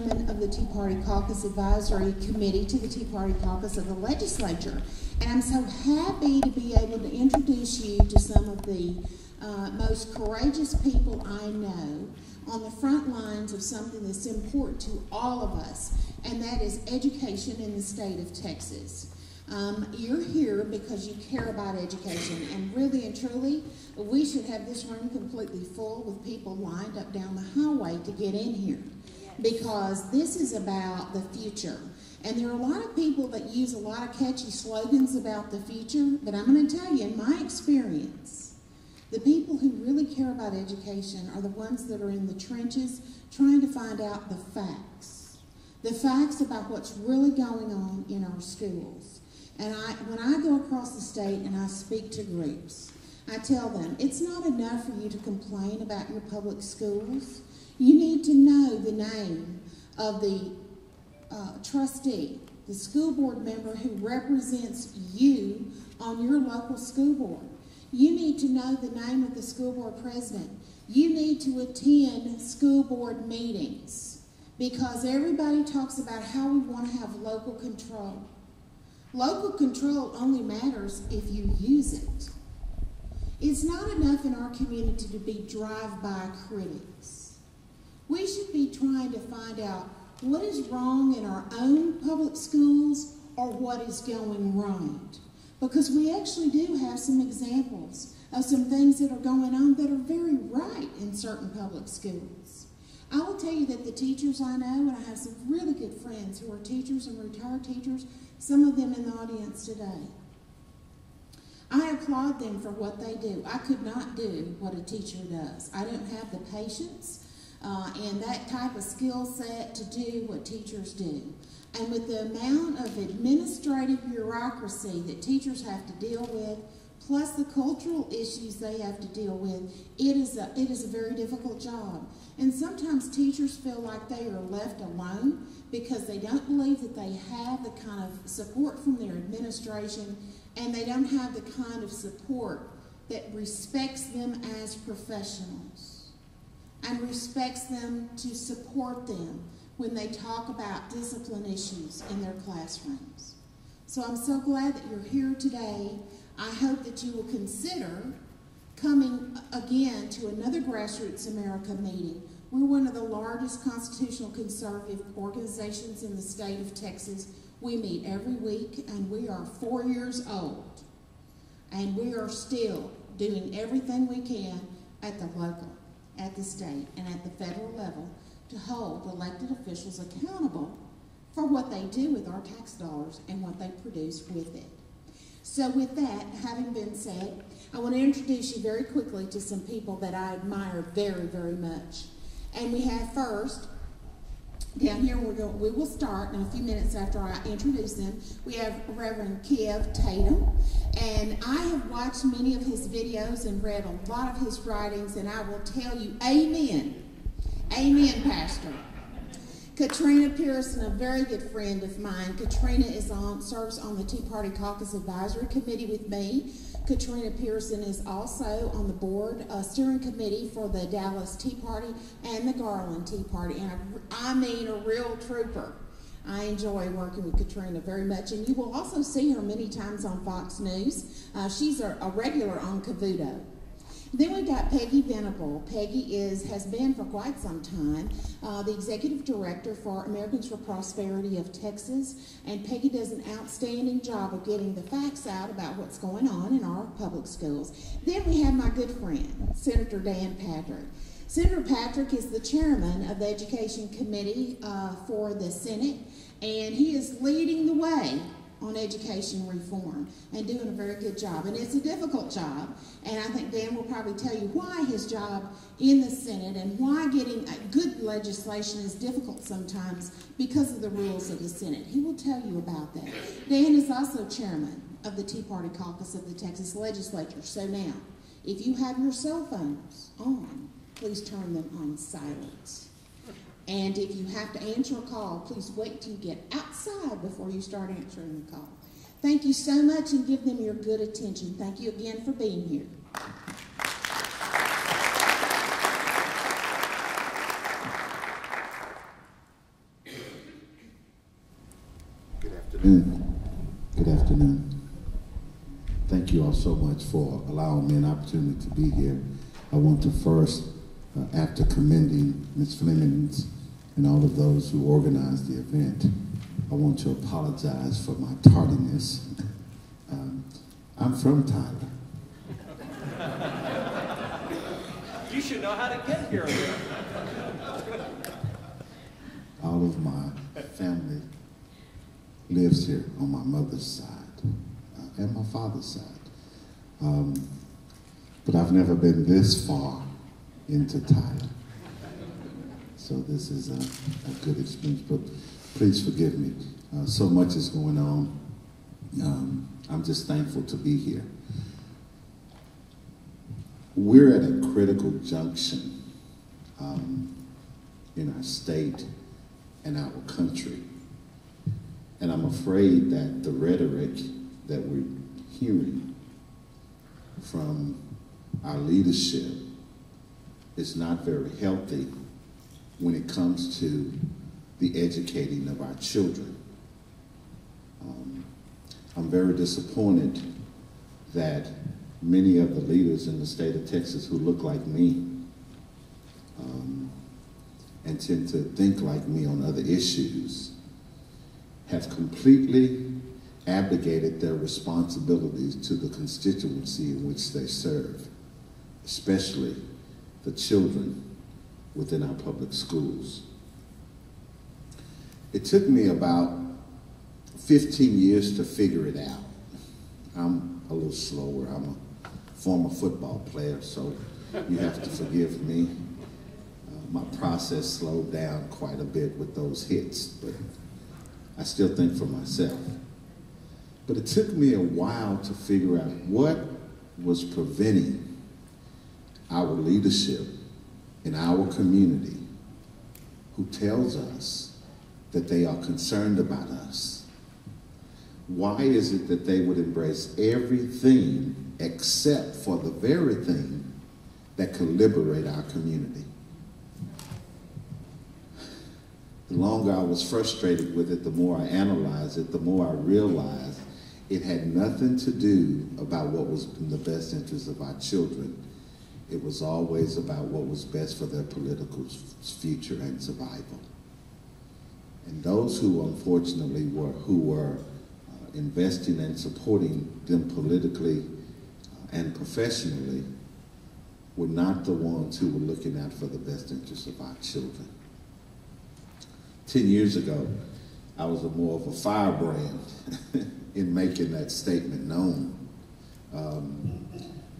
chairman of the Tea Party Caucus Advisory Committee to the Tea Party Caucus of the legislature. And I'm so happy to be able to introduce you to some of the uh, most courageous people I know on the front lines of something that's important to all of us, and that is education in the state of Texas. Um, you're here because you care about education, and really and truly, we should have this room completely full with people lined up down the highway to get in here because this is about the future. And there are a lot of people that use a lot of catchy slogans about the future, but I'm going to tell you, in my experience, the people who really care about education are the ones that are in the trenches trying to find out the facts. The facts about what's really going on in our schools. And I, when I go across the state and I speak to groups, I tell them it's not enough for you to complain about your public schools. You need to know the name of the uh, trustee, the school board member who represents you on your local school board. You need to know the name of the school board president. You need to attend school board meetings because everybody talks about how we want to have local control. Local control only matters if you use it. It's not enough in our community to be drive-by critics. We should be trying to find out what is wrong in our own public schools or what is going right. Because we actually do have some examples of some things that are going on that are very right in certain public schools. I will tell you that the teachers I know, and I have some really good friends who are teachers and retired teachers, some of them in the audience today. I applaud them for what they do. I could not do what a teacher does. I don't have the patience uh, and that type of skill set to do what teachers do. And with the amount of administrative bureaucracy that teachers have to deal with, plus the cultural issues they have to deal with, it is a, it is a very difficult job. And sometimes teachers feel like they are left alone because they don't believe that they have the kind of support from their administration and they don't have the kind of support that respects them as professionals and respects them to support them when they talk about discipline issues in their classrooms. So I'm so glad that you're here today. I hope that you will consider coming again to another Grassroots America meeting. We're one of the largest constitutional conservative organizations in the state of Texas. We meet every week and we are four years old. And we are still doing everything we can at the local, at the state, and at the federal level to hold elected officials accountable for what they do with our tax dollars and what they produce with it. So with that having been said, I want to introduce you very quickly to some people that I admire very, very much. And we have first, down here, we're going, we will start in a few minutes after I introduce them. We have Reverend Kyev Tatum. And I have watched many of his videos and read a lot of his writings, and I will tell you, amen Amen, Pastor. Katrina Pierson, a very good friend of mine. Katrina is on serves on the Tea Party Caucus Advisory Committee with me. Katrina Pierson is also on the board uh, steering committee for the Dallas Tea Party and the Garland Tea Party. And I, I mean a real trooper. I enjoy working with Katrina very much, and you will also see her many times on Fox News. Uh, she's a, a regular on Cavuto. Then we've got Peggy Venable. Peggy is has been for quite some time uh, the executive director for Americans for Prosperity of Texas, and Peggy does an outstanding job of getting the facts out about what's going on in our public schools. Then we have my good friend, Senator Dan Patrick. Senator Patrick is the chairman of the Education Committee uh, for the Senate, and he is leading the way on education reform and doing a very good job. And it's a difficult job, and I think Dan will probably tell you why his job in the Senate and why getting uh, good legislation is difficult sometimes because of the rules of the Senate. He will tell you about that. Dan is also chairman of the Tea Party Caucus of the Texas Legislature. So now, if you have your cell phones on, please turn them on silent. And if you have to answer a call, please wait till you get outside before you start answering the call. Thank you so much and give them your good attention. Thank you again for being here. Good afternoon. Good afternoon. Thank you all so much for allowing me an opportunity to be here. I want to first, uh, after commending Ms. Flemings and all of those who organized the event, I want to apologize for my tardiness. Um, I'm from Tyler. You should know how to get here. All of my family lives here on my mother's side uh, and my father's side. Um, but I've never been this far into Tyler. So this is a, a good experience, but please forgive me. Uh, so much is going on. Um, I'm just thankful to be here. We're at a critical junction um, in our state and our country. And I'm afraid that the rhetoric that we're hearing from our leadership is not very healthy when it comes to the educating of our children. Um, I'm very disappointed that many of the leaders in the state of Texas who look like me um, and tend to think like me on other issues have completely abdicated their responsibilities to the constituency in which they serve, especially the children within our public schools. It took me about 15 years to figure it out. I'm a little slower. I'm a former football player, so you have to forgive me. Uh, my process slowed down quite a bit with those hits, but I still think for myself. But it took me a while to figure out what was preventing our leadership in our community who tells us that they are concerned about us. Why is it that they would embrace everything except for the very thing that could liberate our community? The longer I was frustrated with it, the more I analyzed it, the more I realized it had nothing to do about what was in the best interest of our children. It was always about what was best for their political future and survival. And those who unfortunately were, who were uh, investing and supporting them politically uh, and professionally were not the ones who were looking out for the best interests of our children. 10 years ago, I was more of a firebrand in making that statement known. Um,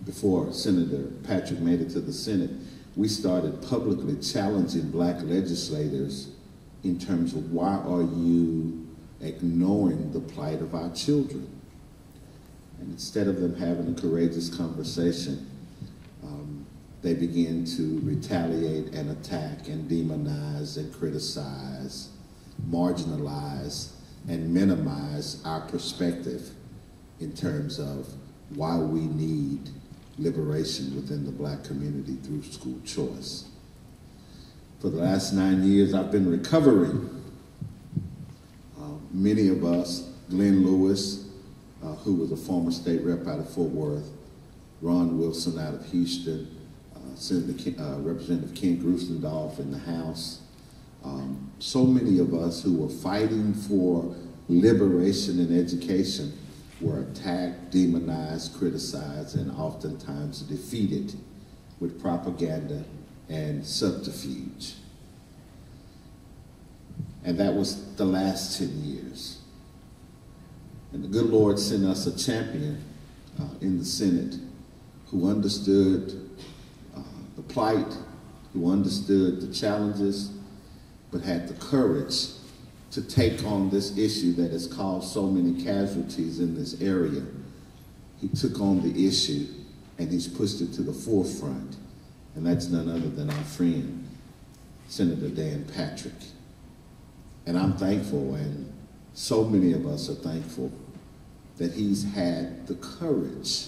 before Senator Patrick made it to the Senate, we started publicly challenging black legislators in terms of why are you ignoring the plight of our children? And instead of them having a courageous conversation, um, they begin to retaliate and attack and demonize and criticize, marginalize, and minimize our perspective in terms of why we need liberation within the black community through school choice. For the last nine years, I've been recovering. Uh, many of us, Glenn Lewis, uh, who was a former state rep out of Fort Worth, Ron Wilson out of Houston, uh, Senator uh, Representative Ken Grusendorf in the House, um, so many of us who were fighting for liberation in education were attacked, demonized, criticized, and oftentimes defeated with propaganda and subterfuge. And that was the last 10 years. And the good Lord sent us a champion uh, in the Senate who understood uh, the plight, who understood the challenges, but had the courage to take on this issue that has caused so many casualties in this area. He took on the issue and he's pushed it to the forefront. And that's none other than our friend, Senator Dan Patrick. And I'm thankful, and so many of us are thankful, that he's had the courage.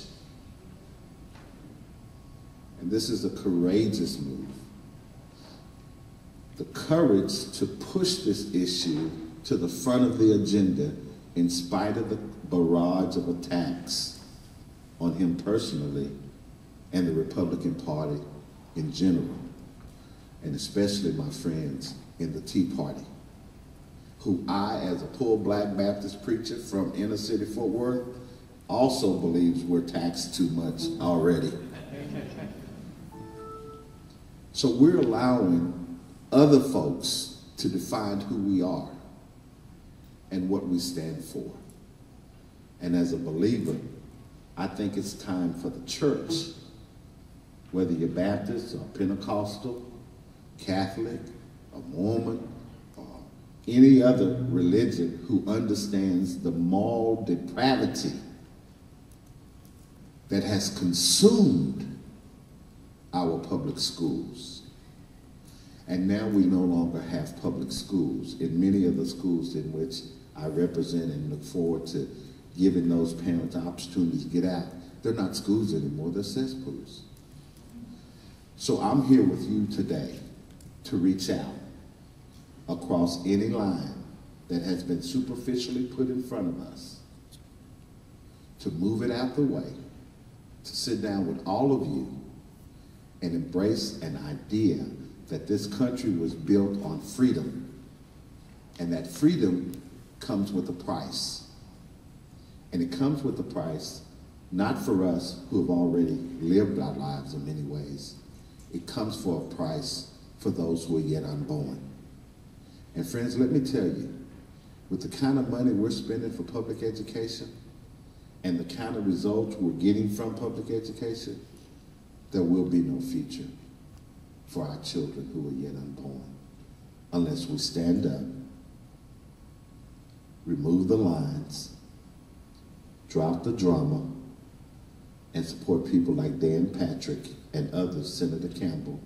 And this is a courageous move the courage to push this issue to the front of the agenda in spite of the barrage of attacks on him personally and the Republican Party in general, and especially my friends in the Tea Party, who I, as a poor black Baptist preacher from inner city Fort Worth, also believes we're taxed too much already. So we're allowing other folks to define who we are and what we stand for. And as a believer, I think it's time for the church, whether you're Baptist or Pentecostal, Catholic, or Mormon, or any other religion who understands the moral depravity that has consumed our public schools. And now we no longer have public schools. In many of the schools in which I represent and look forward to giving those parents opportunities to get out, they're not schools anymore, they're cesspools. So I'm here with you today to reach out across any line that has been superficially put in front of us, to move it out the way, to sit down with all of you and embrace an idea that this country was built on freedom and that freedom comes with a price. And it comes with a price not for us who have already lived our lives in many ways. It comes for a price for those who are yet unborn. And friends, let me tell you, with the kind of money we're spending for public education and the kind of results we're getting from public education, there will be no future for our children who are yet unborn unless we stand up, remove the lines, drop the drama, and support people like Dan Patrick and others, Senator Campbell,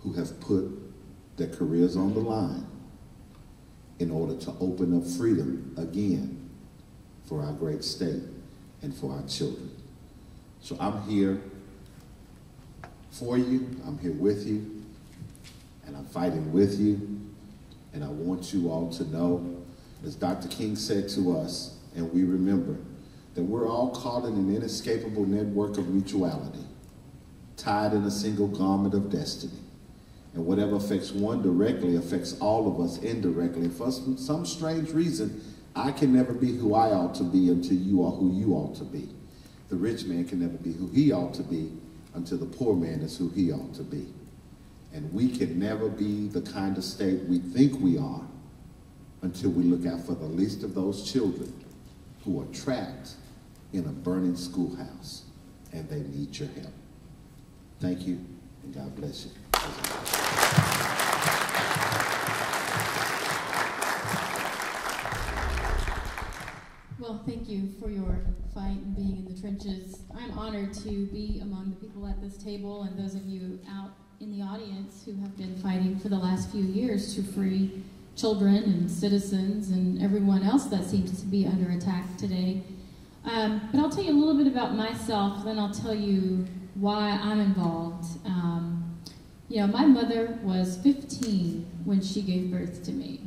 who have put their careers on the line in order to open up freedom again for our great state and for our children. So I'm here for you, I'm here with you, and I'm fighting with you. And I want you all to know, as Dr. King said to us, and we remember, that we're all caught in an inescapable network of mutuality, tied in a single garment of destiny. And whatever affects one directly affects all of us indirectly. For some strange reason, I can never be who I ought to be until you are who you ought to be. The rich man can never be who he ought to be until the poor man is who he ought to be. And we can never be the kind of state we think we are until we look out for the least of those children who are trapped in a burning schoolhouse and they need your help. Thank you, and God bless you. Well, thank you for your fight and being in the trenches. I'm honored to be among the people at this table and those of you out in the audience who have been fighting for the last few years to free children and citizens and everyone else that seems to be under attack today. Um, but I'll tell you a little bit about myself, then I'll tell you why I'm involved. Um, you know, my mother was 15 when she gave birth to me.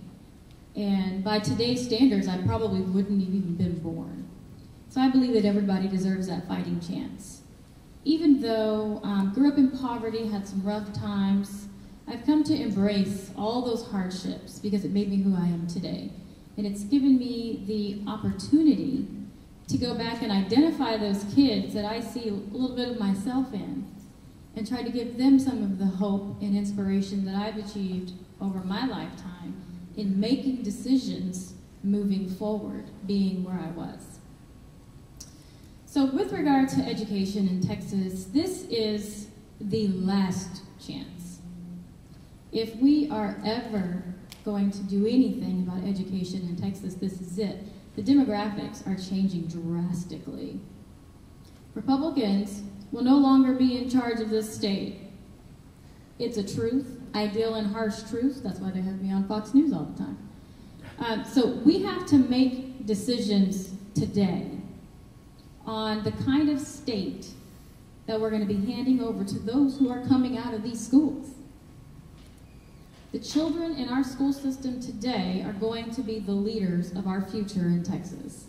And by today's standards, I probably wouldn't have even been born. So I believe that everybody deserves that fighting chance. Even though um, grew up in poverty, had some rough times, I've come to embrace all those hardships because it made me who I am today. And it's given me the opportunity to go back and identify those kids that I see a little bit of myself in and try to give them some of the hope and inspiration that I've achieved over my lifetime in making decisions moving forward, being where I was. So, with regard to education in Texas, this is the last chance. If we are ever going to do anything about education in Texas, this is it. The demographics are changing drastically. Republicans will no longer be in charge of this state. It's a truth ideal and harsh truth. That's why they have me on Fox News all the time. Um, so we have to make decisions today on the kind of state that we're going to be handing over to those who are coming out of these schools. The children in our school system today are going to be the leaders of our future in Texas.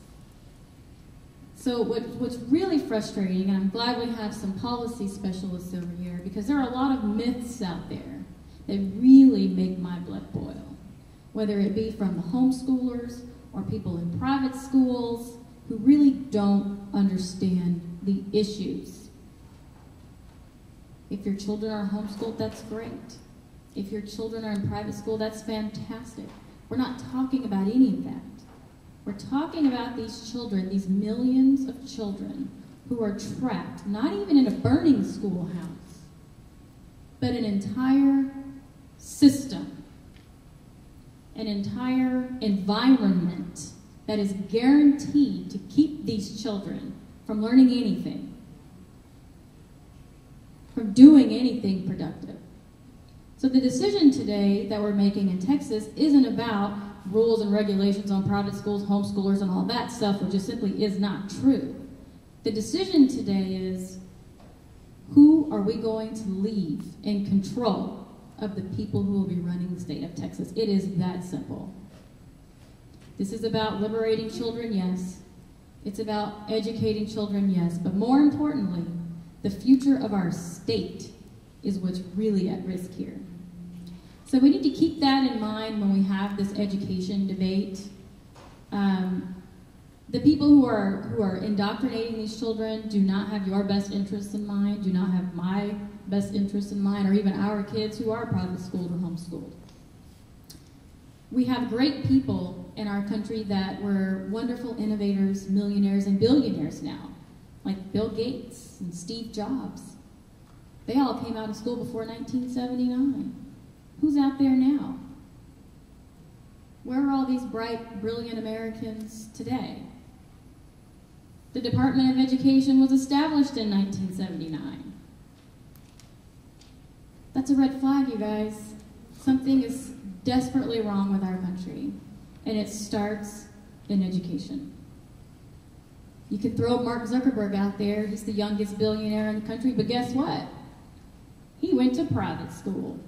So what, what's really frustrating, and I'm glad we have some policy specialists over here, because there are a lot of myths out there that really make my blood boil. Whether it be from the homeschoolers or people in private schools who really don't understand the issues. If your children are homeschooled, that's great. If your children are in private school, that's fantastic. We're not talking about any of that. We're talking about these children, these millions of children who are trapped, not even in a burning schoolhouse, but an entire system, an entire environment that is guaranteed to keep these children from learning anything, from doing anything productive. So the decision today that we're making in Texas isn't about rules and regulations on private schools, homeschoolers, and all that stuff, which just simply is not true. The decision today is who are we going to leave in control of the people who will be running the state of Texas? It is that simple. This is about liberating children, yes. It's about educating children, yes. But more importantly, the future of our state is what's really at risk here. So we need to keep that in mind when we have this education debate. Um, the people who are who are indoctrinating these children do not have your best interests in mind, do not have my best interests in mind, or even our kids who are private schooled or homeschooled. We have great people in our country that were wonderful innovators, millionaires, and billionaires now, like Bill Gates and Steve Jobs. They all came out of school before 1979. Who's out there now? Where are all these bright, brilliant Americans today? The Department of Education was established in 1979. That's a red flag, you guys. Something is desperately wrong with our country, and it starts in education. You can throw Mark Zuckerberg out there, he's the youngest billionaire in the country, but guess what? He went to private school.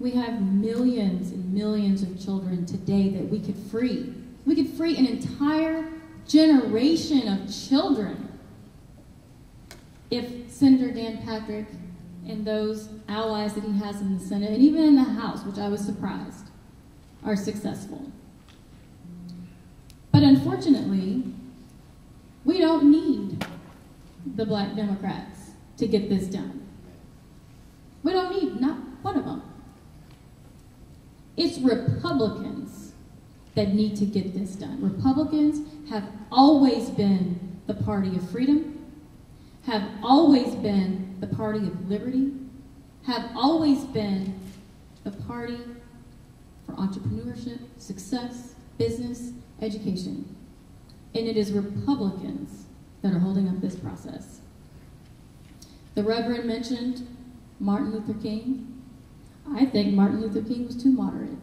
We have millions and millions of children today that we could free. We could free an entire generation of children if Senator Dan Patrick and those allies that he has in the Senate and even in the House, which I was surprised, are successful. But unfortunately, we don't need the black Democrats to get this done. We don't need not one of them. It's Republicans that need to get this done. Republicans have always been the party of freedom, have always been the party of liberty, have always been the party for entrepreneurship, success, business, education. And it is Republicans that are holding up this process. The Reverend mentioned Martin Luther King. I think Martin Luther King was too moderate.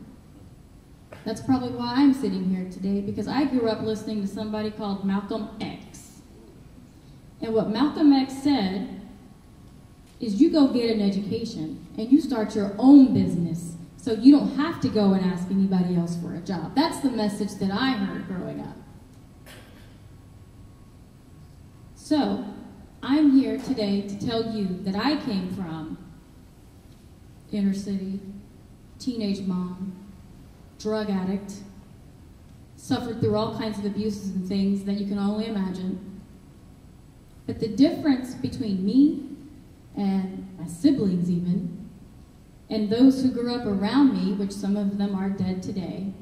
That's probably why I'm sitting here today, because I grew up listening to somebody called Malcolm X. And what Malcolm X said is you go get an education and you start your own business so you don't have to go and ask anybody else for a job. That's the message that I heard growing up. So, I'm here today to tell you that I came from inner city, teenage mom, drug addict, suffered through all kinds of abuses and things that you can only imagine. But the difference between me and my siblings, even, and those who grew up around me, which some of them are dead today,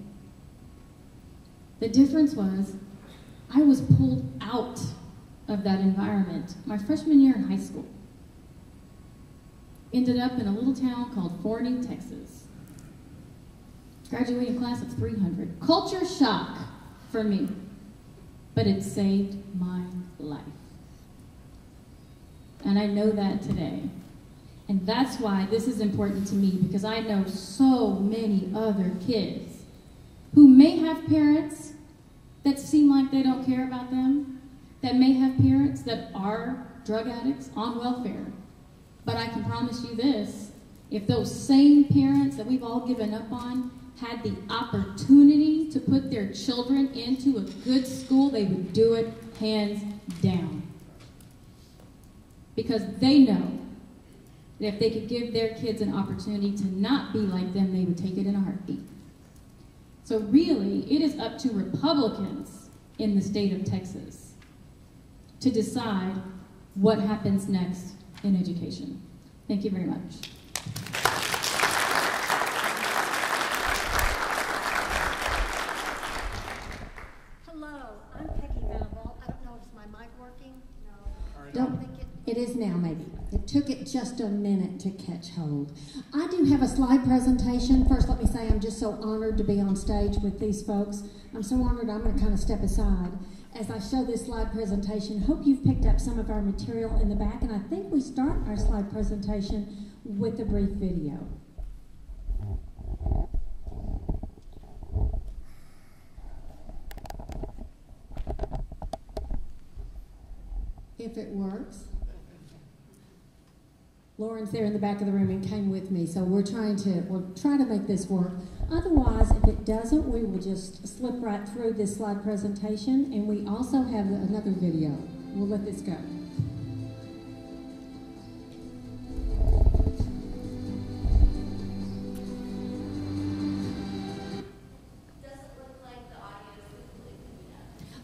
the difference was I was pulled out of that environment my freshman year in high school ended up in a little town called Forney, Texas. Graduating class of 300. Culture shock for me, but it saved my life. And I know that today. And that's why this is important to me because I know so many other kids who may have parents that seem like they don't care about them, that may have parents that are drug addicts on welfare, but I can promise you this if those same parents that we've all given up on had the opportunity to put their children into a good school, they would do it hands down. Because they know that if they could give their kids an opportunity to not be like them, they would take it in a heartbeat. So, really, it is up to Republicans in the state of Texas to decide what happens next in education. Thank you very much. Hello, I'm Peggy Venable. I don't know if my mic working? No. Don't think it. It is now, maybe. It took it just a minute to catch hold. I do have a slide presentation. First, let me say I'm just so honored to be on stage with these folks. I'm so honored I'm going to kind of step aside as I show this slide presentation. Hope you've picked up some of our material in the back, and I think we start our slide presentation with a brief video. If it works. Lauren's there in the back of the room and came with me, so we're trying to we're trying to make this work. Otherwise, if it doesn't, we will just slip right through this slide presentation, and we also have another video. We'll let this go.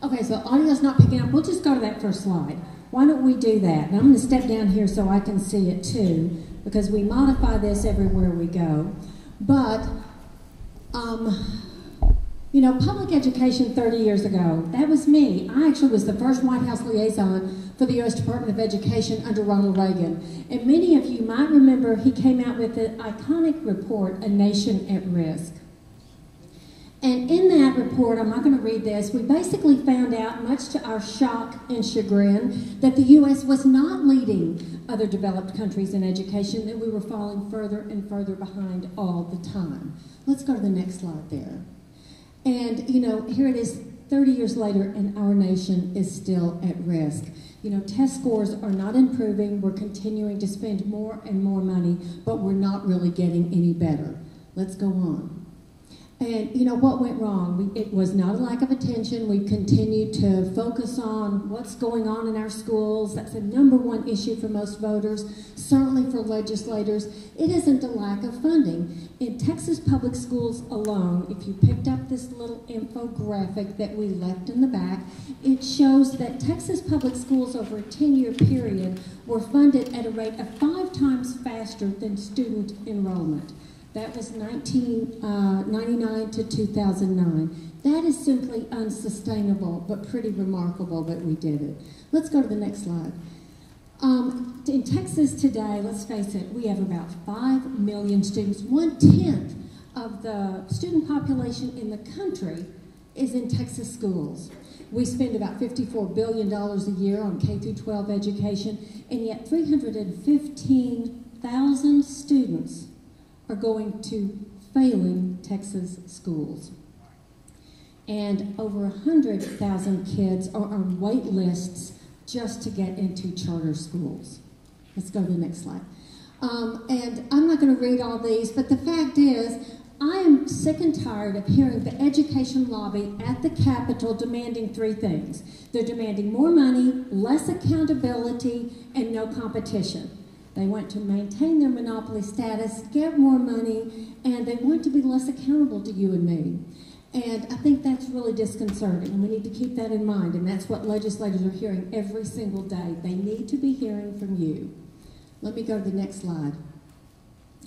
Okay, so audio's not picking up. We'll just go to that first slide. Why don't we do that? And I'm going to step down here so I can see it too, because we modify this everywhere we go. But, um, you know, public education 30 years ago, that was me. I actually was the first White House liaison for the U.S. Department of Education under Ronald Reagan. And many of you might remember he came out with the iconic report, A Nation at Risk. And in that report, I'm not going to read this, we basically found out, much to our shock and chagrin, that the U.S. was not leading other developed countries in education, that we were falling further and further behind all the time. Let's go to the next slide there. And, you know, here it is 30 years later, and our nation is still at risk. You know, test scores are not improving. We're continuing to spend more and more money, but we're not really getting any better. Let's go on. And you know what went wrong? We, it was not a lack of attention. We continued to focus on what's going on in our schools. That's the number one issue for most voters, certainly for legislators. It isn't a lack of funding. In Texas public schools alone, if you picked up this little infographic that we left in the back, it shows that Texas public schools over a 10-year period were funded at a rate of five times faster than student enrollment. That was 1999 uh, to 2009. That is simply unsustainable, but pretty remarkable that we did it. Let's go to the next slide. Um, in Texas today, let's face it, we have about 5 million students. One tenth of the student population in the country is in Texas schools. We spend about $54 billion a year on K through 12 education, and yet 315,000 students are going to failing Texas schools. And over 100,000 kids are on wait lists just to get into charter schools. Let's go to the next slide. Um, and I'm not going to read all these, but the fact is, I am sick and tired of hearing the education lobby at the Capitol demanding three things. They're demanding more money, less accountability, and no competition. They want to maintain their monopoly status, get more money, and they want to be less accountable to you and me. And I think that's really disconcerting, and we need to keep that in mind. And that's what legislators are hearing every single day. They need to be hearing from you. Let me go to the next slide.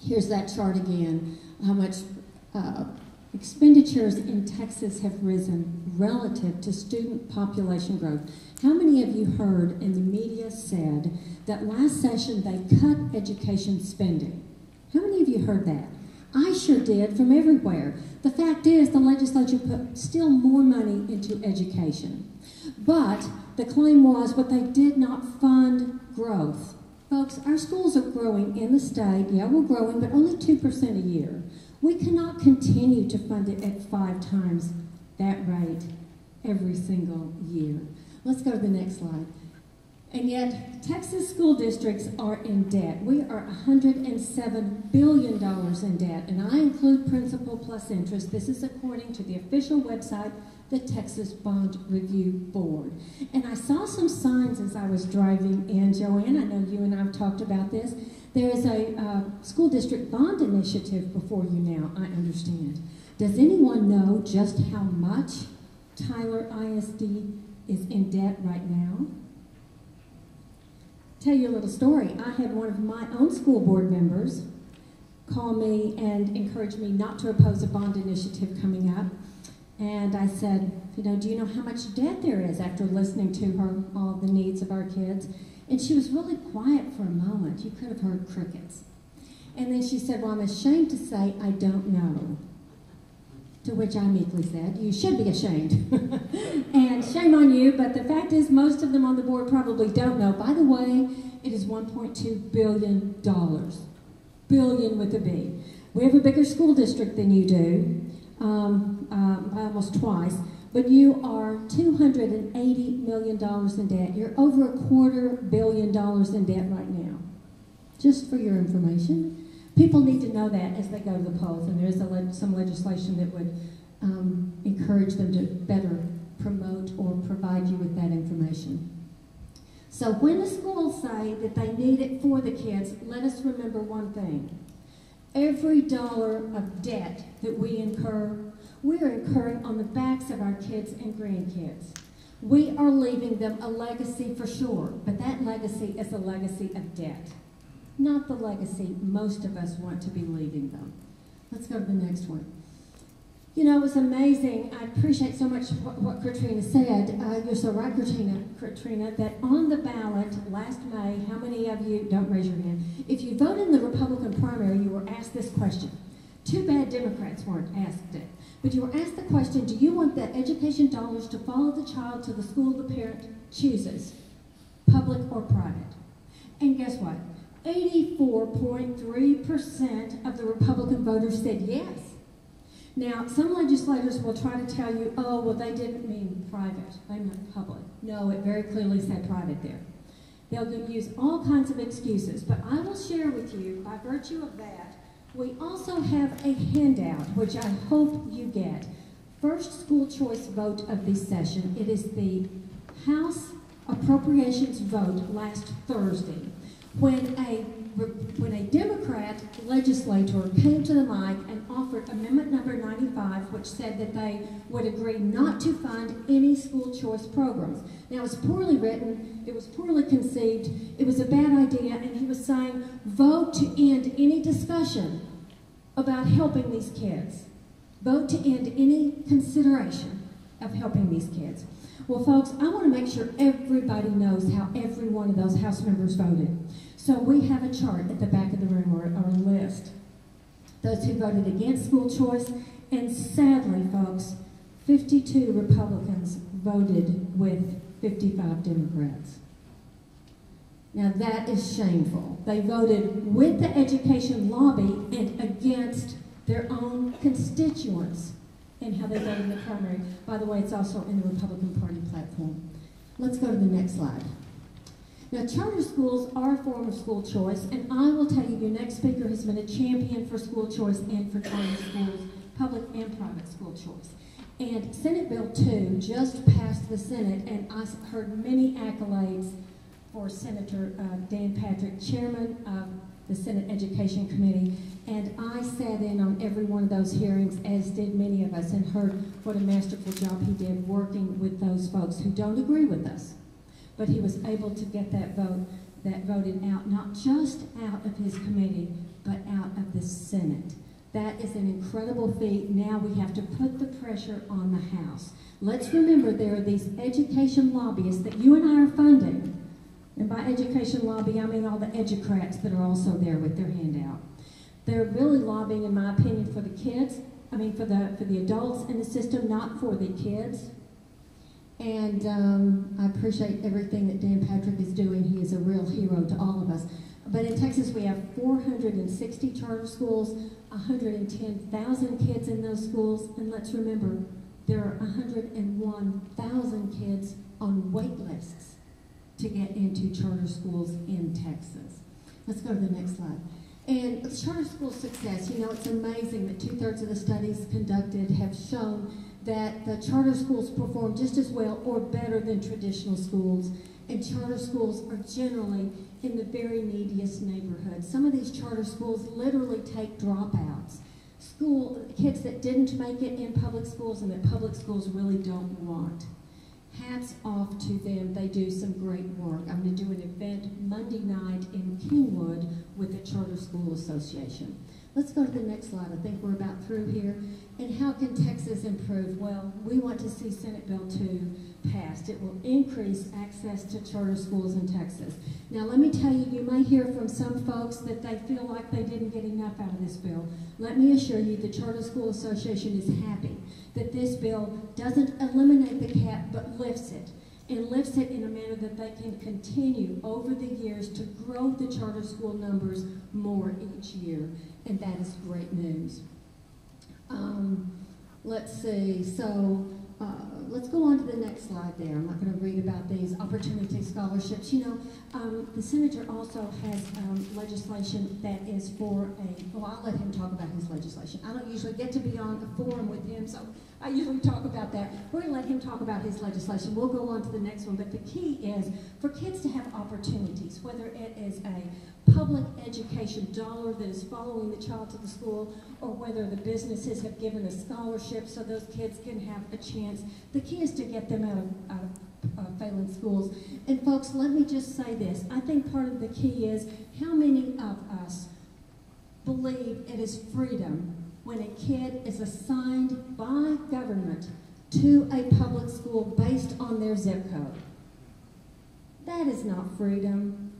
Here's that chart again how much uh, expenditures in Texas have risen relative to student population growth. How many of you heard in the media said that last session they cut education spending? How many of you heard that? I sure did from everywhere. The fact is, the legislature put still more money into education. But the claim was, but they did not fund growth. Folks, our schools are growing in the state. Yeah, we're growing, but only 2% a year. We cannot continue to fund it at five times that rate every single year. Let's go to the next slide. And yet, Texas school districts are in debt. We are $107 billion in debt, and I include principal plus interest. This is according to the official website, the Texas Bond Review Board. And I saw some signs as I was driving in. JoAnn, I know you and I have talked about this. There is a uh, school district bond initiative before you now, I understand. Does anyone know just how much Tyler ISD is in debt right now? Tell you a little story. I had one of my own school board members call me and encourage me not to oppose a bond initiative coming up. And I said, you know, do you know how much debt there is after listening to her, all the needs of our kids? And she was really quiet for a moment. You could have heard crickets. And then she said, well, I'm ashamed to say I don't know. To which I meekly said, You should be ashamed. and shame on you, but the fact is, most of them on the board probably don't know. By the way, it is $1.2 billion. Billion with a B. We have a bigger school district than you do, um, by almost twice, but you are $280 million in debt. You're over a quarter billion dollars in debt right now. Just for your information. People need to know that as they go to the polls, and there is le some legislation that would um, encourage them to better promote or provide you with that information. So when the schools say that they need it for the kids, let us remember one thing. Every dollar of debt that we incur, we are incurring on the backs of our kids and grandkids. We are leaving them a legacy for sure, but that legacy is a legacy of debt not the legacy most of us want to be leaving them. Let's go to the next one. You know, it was amazing. I appreciate so much what, what Katrina said. Uh, you're so right, Katrina, Katrina, that on the ballot last May, how many of you, don't raise your hand, if you voted in the Republican primary, you were asked this question. Too bad Democrats weren't asked it. But you were asked the question, do you want the education dollars to follow the child to the school the parent chooses, public or private? And guess what? 84.3% of the Republican voters said yes. Now, some legislators will try to tell you, oh, well, they didn't mean private, they meant public. No, it very clearly said private there. They'll use all kinds of excuses, but I will share with you, by virtue of that, we also have a handout, which I hope you get. First school choice vote of this session. It is the House appropriations vote last Thursday when a when a Democrat legislator came to the mic and offered amendment number 95, which said that they would agree not to fund any school choice programs. Now, it was poorly written, it was poorly conceived, it was a bad idea, and he was saying, vote to end any discussion about helping these kids. Vote to end any consideration of helping these kids. Well, folks, I want to make sure everybody knows how every one of those House members voted. So we have a chart at the back of the room or, a list. Those who voted against school choice, and sadly, folks, 52 Republicans voted with 55 Democrats. Now that is shameful. They voted with the education lobby and against their own constituents in how they voted in the primary. By the way, it's also in the Republican Party platform. Let's go to the next slide. Now, charter schools are a form of school choice, and I will tell you, your next speaker has been a champion for school choice and for charter schools, public and private school choice. And Senate Bill 2 just passed the Senate, and I heard many accolades for Senator uh, Dan Patrick, chairman of the Senate Education Committee, and I sat in on every one of those hearings, as did many of us, and heard what a masterful job he did working with those folks who don't agree with us but he was able to get that vote that voted out, not just out of his committee, but out of the Senate. That is an incredible feat. Now we have to put the pressure on the House. Let's remember there are these education lobbyists that you and I are funding. And by education lobby, I mean all the educrats that are also there with their handout. They're really lobbying, in my opinion, for the kids, I mean for the, for the adults in the system, not for the kids. And um, I appreciate everything that Dan Patrick is doing. He is a real hero to all of us. But in Texas, we have 460 charter schools, 110,000 kids in those schools. And let's remember, there are 101,000 kids on wait lists to get into charter schools in Texas. Let's go to the next slide. And charter school success, you know, it's amazing that two-thirds of the studies conducted have shown that the charter schools perform just as well or better than traditional schools. And charter schools are generally in the very neediest neighborhoods. Some of these charter schools literally take dropouts. School kids that didn't make it in public schools and that public schools really don't want. Hats off to them. They do some great work. I'm going to do an event Monday night in Kingwood with the Charter School Association. Let's go to the next slide. I think we're about through here. And how can Texas improve? Well, we want to see Senate Bill 2 passed. It will increase access to charter schools in Texas. Now, let me tell you, you may hear from some folks that they feel like they didn't get enough out of this bill. Let me assure you, the Charter School Association is happy that this bill doesn't eliminate the cap, but lifts it and lifts it in a manner that they can continue over the years to grow the charter school numbers more each year. And that is great news. Um, let's see, so uh, let's go on to the next slide there. I'm not going to read about these opportunity scholarships. You know, um, the senator also has um, legislation that is for a, well, I'll let him talk about his legislation. I don't usually get to be on a forum with him, so I usually talk about that. We're going to let him talk about his legislation. We'll go on to the next one. But the key is for kids to have opportunities, whether it is a public education dollar that is following the child to the school or whether the businesses have given a scholarship so those kids can have a chance. The key is to get them out of, out of uh, failing schools. And folks, let me just say this. I think part of the key is how many of us believe it is freedom when a kid is assigned by government to a public school based on their zip code. That is not freedom.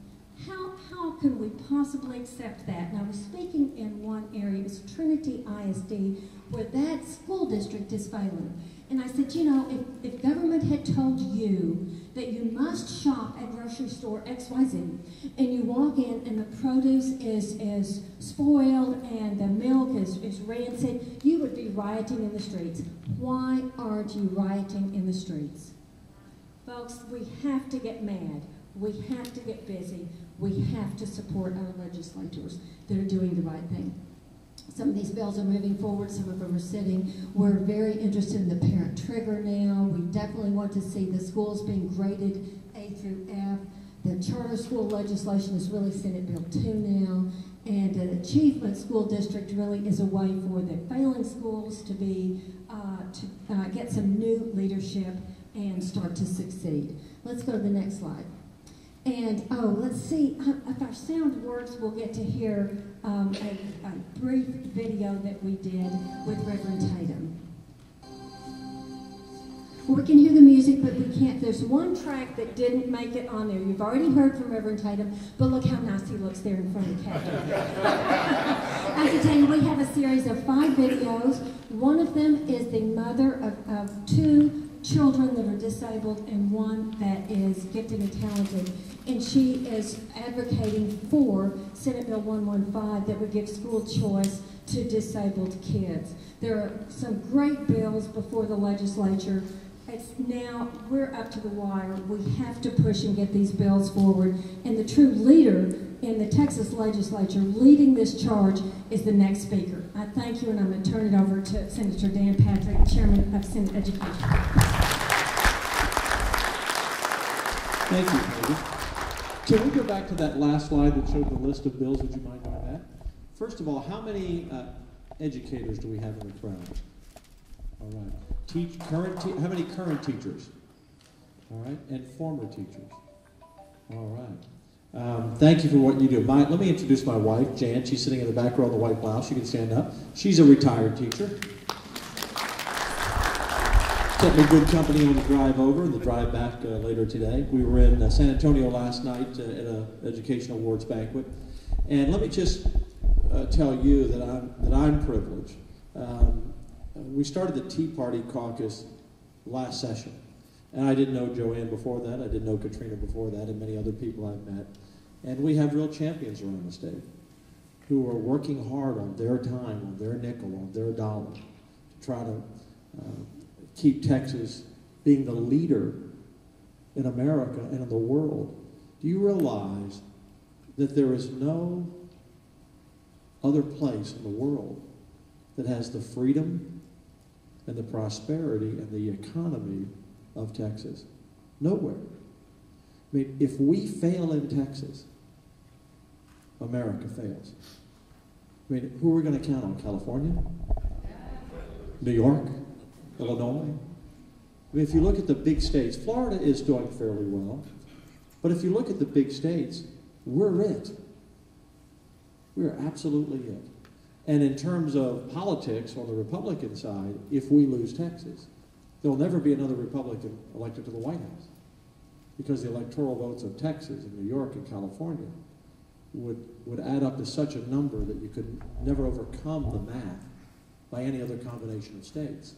How, how can we possibly accept that? I was speaking in one area, it was Trinity ISD, where that school district is failing. And I said, you know, if, if government had told you that you must shop at grocery store XYZ, and you walk in and the produce is, is spoiled and the milk is, is rancid, you would be rioting in the streets. Why aren't you rioting in the streets? Folks, we have to get mad. We have to get busy. We have to support our legislators that are doing the right thing. Some of these bills are moving forward, some of them are sitting. We're very interested in the parent trigger now. We definitely want to see the schools being graded A through F. The charter school legislation is really Senate Bill 2 now. And an achievement school district really is a way for the failing schools to be, uh, to uh, get some new leadership and start to succeed. Let's go to the next slide. And oh, let's see, uh, if our sound works, we'll get to hear um, a, a, brief video that we did with Reverend Tatum. Well, we can hear the music, but we can't. There's one track that didn't make it on there. You've already heard from Reverend Tatum, but look how nice he looks there in front of tell you, we have a series of five videos. One of them is the mother of, of two children that are disabled and one that is gifted and talented. And she is advocating for Senate Bill 115 that would give school choice to disabled kids. There are some great bills before the legislature. It's now, we're up to the wire. We have to push and get these bills forward. And the true leader in the Texas legislature leading this charge is the next speaker. I thank you, and I'm going to turn it over to Senator Dan Patrick, Chairman of Senate Education. Thank you. Can we go back to that last slide that showed the list of bills? Would you mind doing that? First of all, how many uh, educators do we have in the crowd? All right. Teach current. Te how many current teachers? All right, and former teachers. All right. Um, thank you for what you do. My, let me introduce my wife, Jan. She's sitting in the back row in the white blouse. You can stand up. She's a retired teacher kept me good company on the drive over and the drive back uh, later today. We were in uh, San Antonio last night uh, at an education awards banquet, and let me just uh, tell you that I'm that I'm privileged. Um, we started the Tea Party caucus last session, and I didn't know JoAnn before that. I didn't know Katrina before that, and many other people I've met. And we have real champions around the state who are working hard on their time, on their nickel, on their dollar to try to uh, keep Texas being the leader in America and in the world. Do you realize that there is no other place in the world that has the freedom and the prosperity and the economy of Texas? Nowhere. I mean, if we fail in Texas, America fails. I mean, who are we going to count on? California? New York? Illinois? I mean, if you look at the big states, Florida is doing fairly well. But if you look at the big states, we're it. We're absolutely it. And in terms of politics on the Republican side, if we lose Texas, there'll never be another Republican elected to the White House because the electoral votes of Texas and New York and California would, would add up to such a number that you could never overcome the math by any other combination of states.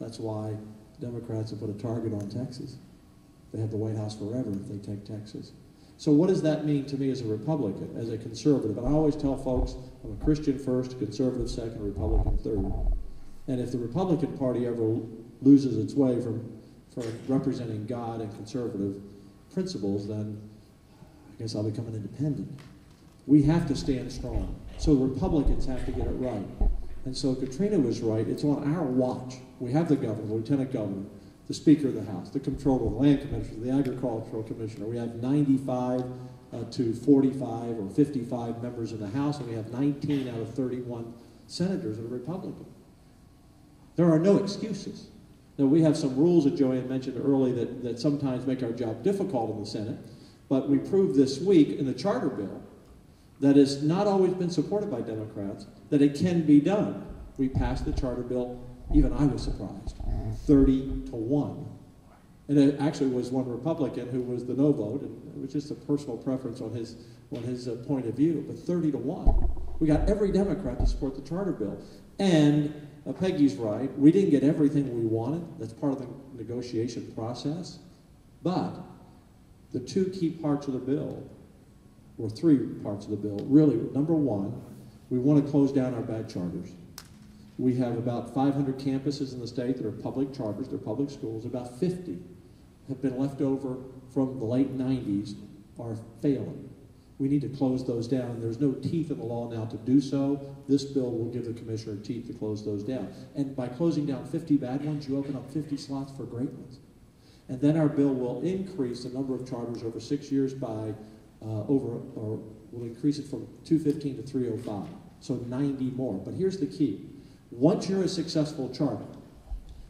That's why Democrats have put a target on Texas. They have the White House forever if they take Texas. So what does that mean to me as a Republican, as a conservative? And I always tell folks, I'm a Christian first, conservative second, Republican third. And if the Republican Party ever loses its way from, from representing God and conservative principles, then I guess I'll become an independent. We have to stand strong. So Republicans have to get it right. And so Katrina was right. It's on our watch. We have the governor, the lieutenant governor, the Speaker of the House, the Comptroller, the Land Commissioner, the Agricultural Commissioner. We have 95 uh, to 45 or 55 members in the House, and we have 19 out of 31 senators that are Republican. There are no excuses. Now, we have some rules that JoAnn mentioned early that, that sometimes make our job difficult in the Senate, but we proved this week in the charter bill that has not always been supported by Democrats that it can be done. We passed the charter bill, even I was surprised, 30 to 1. And it actually was one Republican who was the no vote, and it was just a personal preference on his, on his uh, point of view, but 30 to 1. We got every Democrat to support the charter bill. And uh, Peggy's right, we didn't get everything we wanted. That's part of the negotiation process. But the two key parts of the bill, or three parts of the bill, really, number one, we want to close down our bad charters. We have about 500 campuses in the state that are public charters, they're public schools. About 50 have been left over from the late 90s are failing. We need to close those down. There's no teeth in the law now to do so. This bill will give the commissioner teeth to close those down. And by closing down 50 bad ones, you open up 50 slots for great ones. And then our bill will increase the number of charters over six years by uh, over, or will increase it from 215 to 305. So 90 more. But here's the key. Once you're a successful charter,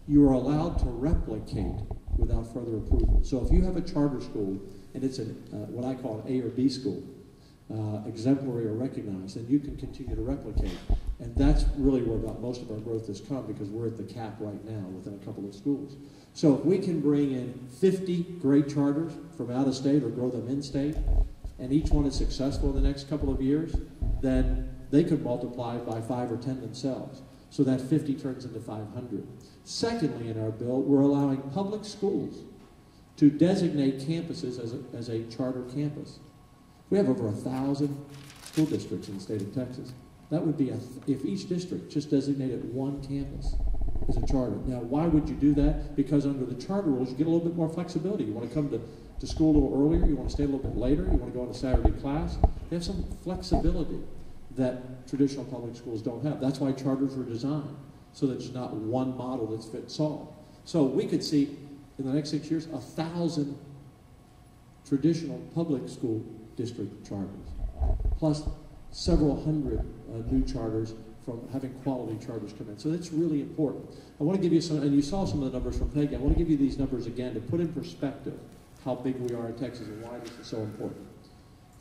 you are allowed to replicate without further approval. So if you have a charter school and it's a, uh, what I call an A or B school, uh, exemplary or recognized, then you can continue to replicate. And that's really where about most of our growth has come because we're at the cap right now within a couple of schools. So if we can bring in 50 great charters from out of state or grow them in state, and each one is successful in the next couple of years, then they could multiply by five or 10 themselves. So that 50 turns into 500. Secondly, in our bill, we're allowing public schools to designate campuses as a, as a charter campus. We have over a thousand school districts in the state of Texas. That would be if each district just designated one campus as a charter. Now, why would you do that? Because under the charter rules, you get a little bit more flexibility. You want to come to, to school a little earlier, you want to stay a little bit later, you want to go on a Saturday class. They have some flexibility that traditional public schools don't have. That's why charters were designed, so that there's not one model that fits all. So we could see in the next six years a thousand traditional public school district charters, plus several hundred uh, new charters from having quality charters come in. So that's really important. I want to give you some, and you saw some of the numbers from Peggy. I want to give you these numbers again to put in perspective how big we are in Texas and why this is so important.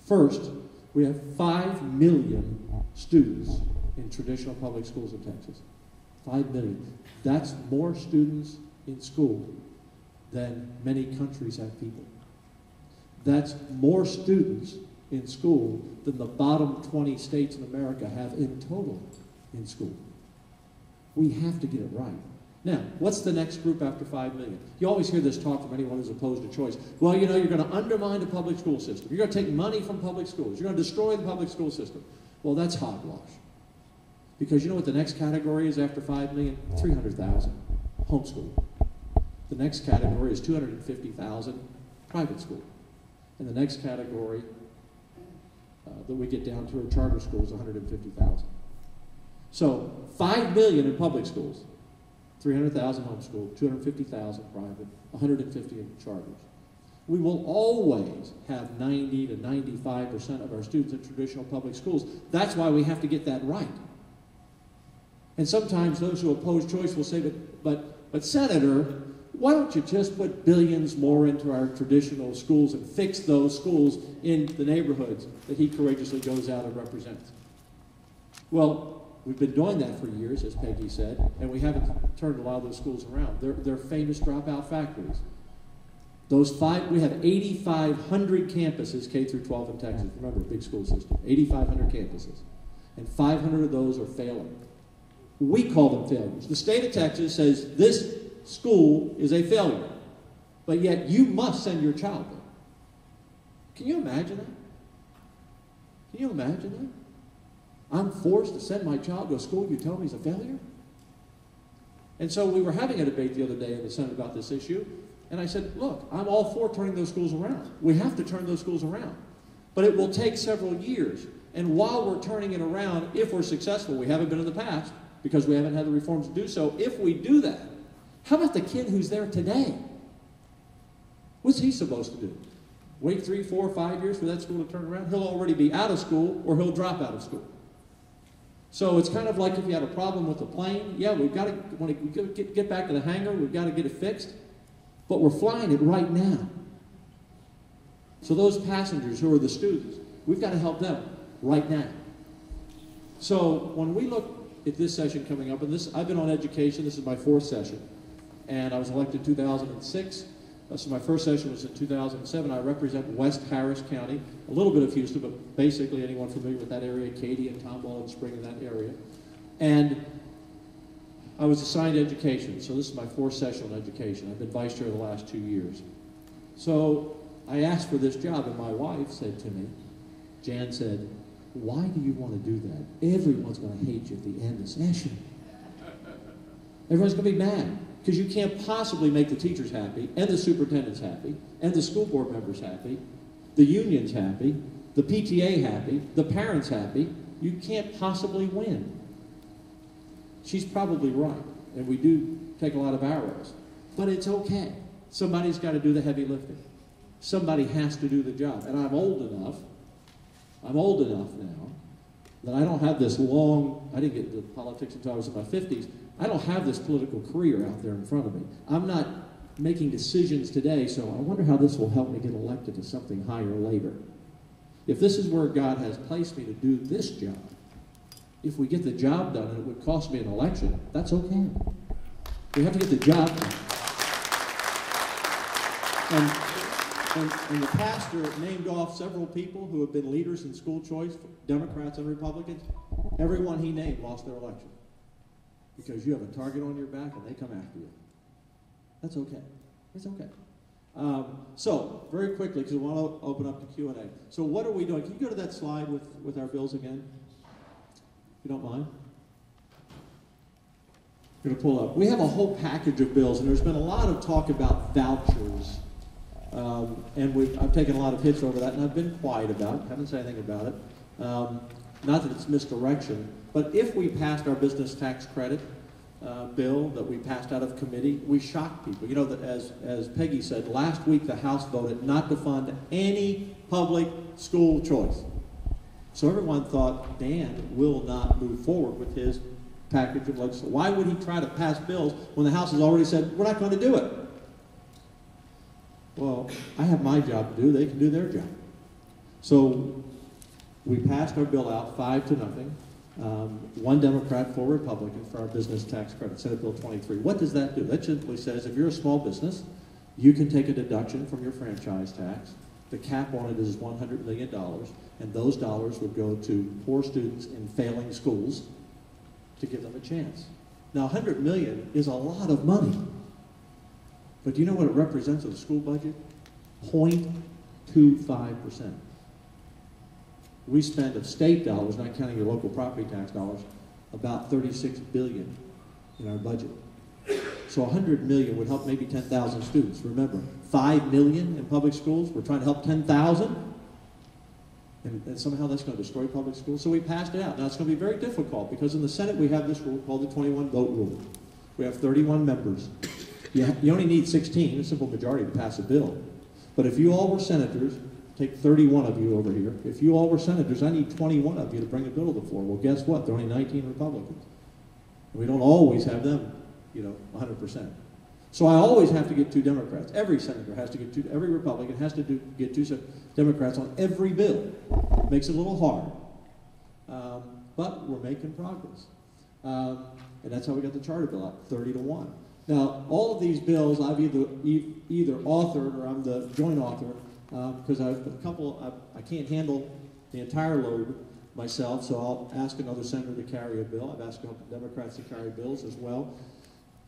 First, we have 5 million students in traditional public schools in Texas. 5 million. That's more students in school than many countries have people. That's more students in school than the bottom 20 states in America have in total in school. We have to get it right. Now, what's the next group after 5 million? You always hear this talk from anyone who's opposed to choice. Well, you know, you're going to undermine the public school system. You're going to take money from public schools. You're going to destroy the public school system. Well, that's hogwash. Because you know what the next category is after 5 million? 300,000. Homeschool. The next category is 250,000 private school. And the next category uh, that we get down to are charter schools, 150,000. So 5 million in public schools, 300,000 homeschool, 250,000 private, 150 in charters. We will always have 90 to 95% of our students in traditional public schools. That's why we have to get that right. And sometimes those who oppose choice will say, but, but, but Senator, why don't you just put billions more into our traditional schools and fix those schools in the neighborhoods that he courageously goes out and represents? Well, we've been doing that for years, as Peggy said, and we haven't turned a lot of those schools around. They're, they're famous dropout factories. Those five, we have 8,500 campuses, K through 12 in Texas. Remember, big school system. 8,500 campuses. And 500 of those are failing. We call them failures. The state of Texas says this school is a failure, but yet you must send your child there. Can you imagine that? Can you imagine that? I'm forced to send my child to a school you tell me is a failure? And so we were having a debate the other day in the Senate about this issue, and I said, look, I'm all for turning those schools around. We have to turn those schools around. But it will take several years. And while we're turning it around, if we're successful, we haven't been in the past because we haven't had the reforms to do so. If we do that, how about the kid who's there today? What's he supposed to do? Wait three, four, five years for that school to turn around? He'll already be out of school or he'll drop out of school. So it's kind of like if you had a problem with the plane. Yeah, we've got to, when get, get back to the hangar, we've got to get it fixed. But we're flying it right now. So those passengers who are the students, we've got to help them right now. So when we look at this session coming up, and this I've been on education, this is my fourth session, and I was elected in 2006. So my first session was in 2007. I represent West Harris County, a little bit of Houston, but basically anyone familiar with that area, Katy and Tomball and Spring in that area. And I was assigned education, so this is my fourth session on education. I've been vice chair the last two years. So I asked for this job, and my wife said to me, Jan said, why do you want to do that? Everyone's going to hate you at the end of session. Everyone's going to be mad because you can't possibly make the teachers happy, and the superintendents happy, and the school board members happy, the unions happy, the PTA happy, the parents happy. You can't possibly win. She's probably right, and we do take a lot of arrows. But it's okay. Somebody's got to do the heavy lifting. Somebody has to do the job. And I'm old enough, I'm old enough now, that I don't have this long, I didn't get into politics until I was in my 50s. I don't have this political career out there in front of me. I'm not making decisions today, so I wonder how this will help me get elected to something higher later. If this is where God has placed me to do this job, if we get the job done and it would cost me an election, that's okay. We have to get the job done. And, and, and, the pastor named off several people who have been leaders in school choice, Democrats and Republicans. Everyone he named lost their election because you have a target on your back and they come after you. That's okay. It's okay. Um, so, very quickly, because I want to open up the Q&A. So what are we doing? Can you go to that slide with, with our bills again? If you don't mind. I'm going to pull up. We have a whole package of bills, and there's been a lot of talk about vouchers. Um, and I've taken a lot of hits over that, and I've been quiet about it. Haven't said anything about it. Um, not that it's misdirection, but if we passed our business tax credit uh, bill that we passed out of committee, we shocked people. You know, that as, as Peggy said, last week the House voted not to fund any public school choice. So everyone thought Dan will not move forward with his package of legislation. Why would he try to pass bills when the House has already said, we're not going to do it? Well, I have my job to do. They can do their job. So we passed our bill out five to nothing. Um, one Democrat, four Republican for our business tax credit, Senate Bill 23. What does that do? That simply says if you're a small business, you can take a deduction from your franchise tax. The cap on it is $100 million and those dollars would go to poor students in failing schools to give them a chance. Now, 100 million is a lot of money. But do you know what it represents of the school budget? 0.25%. We spend of state dollars, not counting your local property tax dollars, about 36 billion in our budget. So 100 million would help maybe 10,000 students. Remember, 5 million in public schools. We're trying to help 10,000. And, and somehow that's going to destroy public schools. So we passed it out. Now it's going to be very difficult because in the Senate we have this rule called the 21 vote rule. We have 31 members. You, you only need 16, a simple majority to pass a bill. But if you all were senators, take 31 of you over here. If you all were senators, I need 21 of you to bring a bill to the floor. Well, guess what? There are only 19 Republicans. We don't always have them, you know, 100%. So I always have to get two Democrats. Every senator has to get two, every Republican has to do, get two Democrats on every bill. Makes it a little hard. Um, but we're making progress. Um, and that's how we got the charter bill out, 30 to 1. Now, all of these bills I've either, e- either authored or I'm the joint author Uh, because I've a couple, I, I can't handle the entire load myself, so I'll ask another senator to carry a bill. I've asked a couple Democrats to carry bills as well.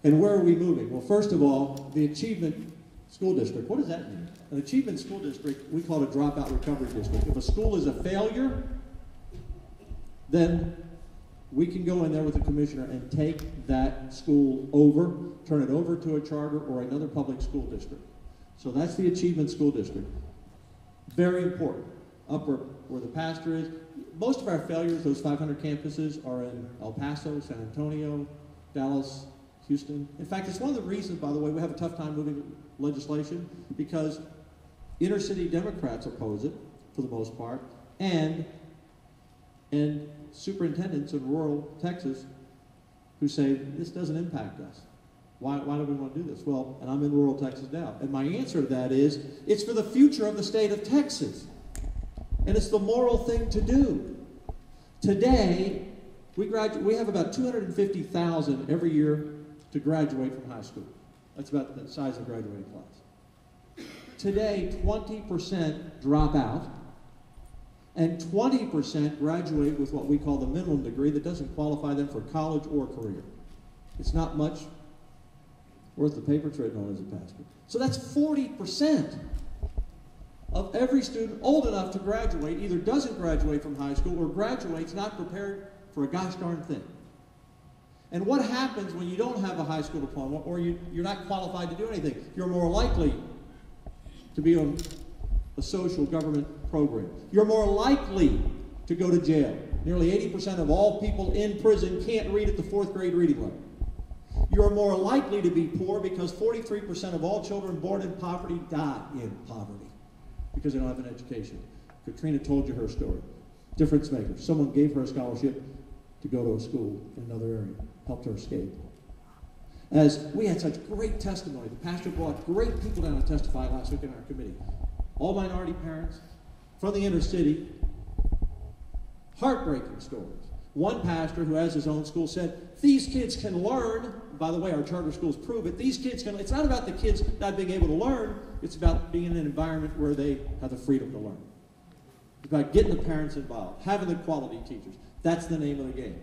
And where are we moving? Well, first of all, the achievement school district. What does that mean? An achievement school district, we call it a dropout recovery district. If a school is a failure, then we can go in there with the commissioner and take that school over, turn it over to a charter or another public school district. So that's the achievement school district. Very important. Up where, where the pastor is. Most of our failures, those 500 campuses, are in El Paso, San Antonio, Dallas, Houston. In fact, it's one of the reasons, by the way, we have a tough time moving legislation because inner city Democrats oppose it for the most part, and and superintendents in rural Texas who say this doesn't impact us. Why, why do we want to do this? Well, and I'm in rural Texas now, and my answer to that is it's for the future of the state of Texas, and it's the moral thing to do. Today, we graduate. We have about 250,000 every year to graduate from high school. That's about the size of graduating class. Today, 20% drop out, and 20% graduate with what we call the minimum degree that doesn't qualify them for college or career. It's not much worth the paper written on as a pastor. So that's 40% of every student old enough to graduate either doesn't graduate from high school or graduates not prepared for a gosh darn thing. And what happens when you don't have a high school diploma or you, you're not qualified to do anything? You're more likely to be on a social government program. You're more likely to go to jail. Nearly 80% of all people in prison can't read at the fourth grade reading level. You're more likely to be poor because 43% of all children born in poverty die in poverty because they don't have an education. Katrina told you her story. Difference maker. Someone gave her a scholarship to go to a school in another area, helped her escape. As we had such great testimony, the pastor brought great people down to testify last week in our committee. All minority parents from the inner city, heartbreaking stories. One pastor who has his own school said, These kids can learn. By the way, our charter schools prove it. These kids can, it's not about the kids not being able to learn, it's about being in an environment where they have the freedom to learn. It's about getting the parents involved, having the quality teachers. That's the name of the game.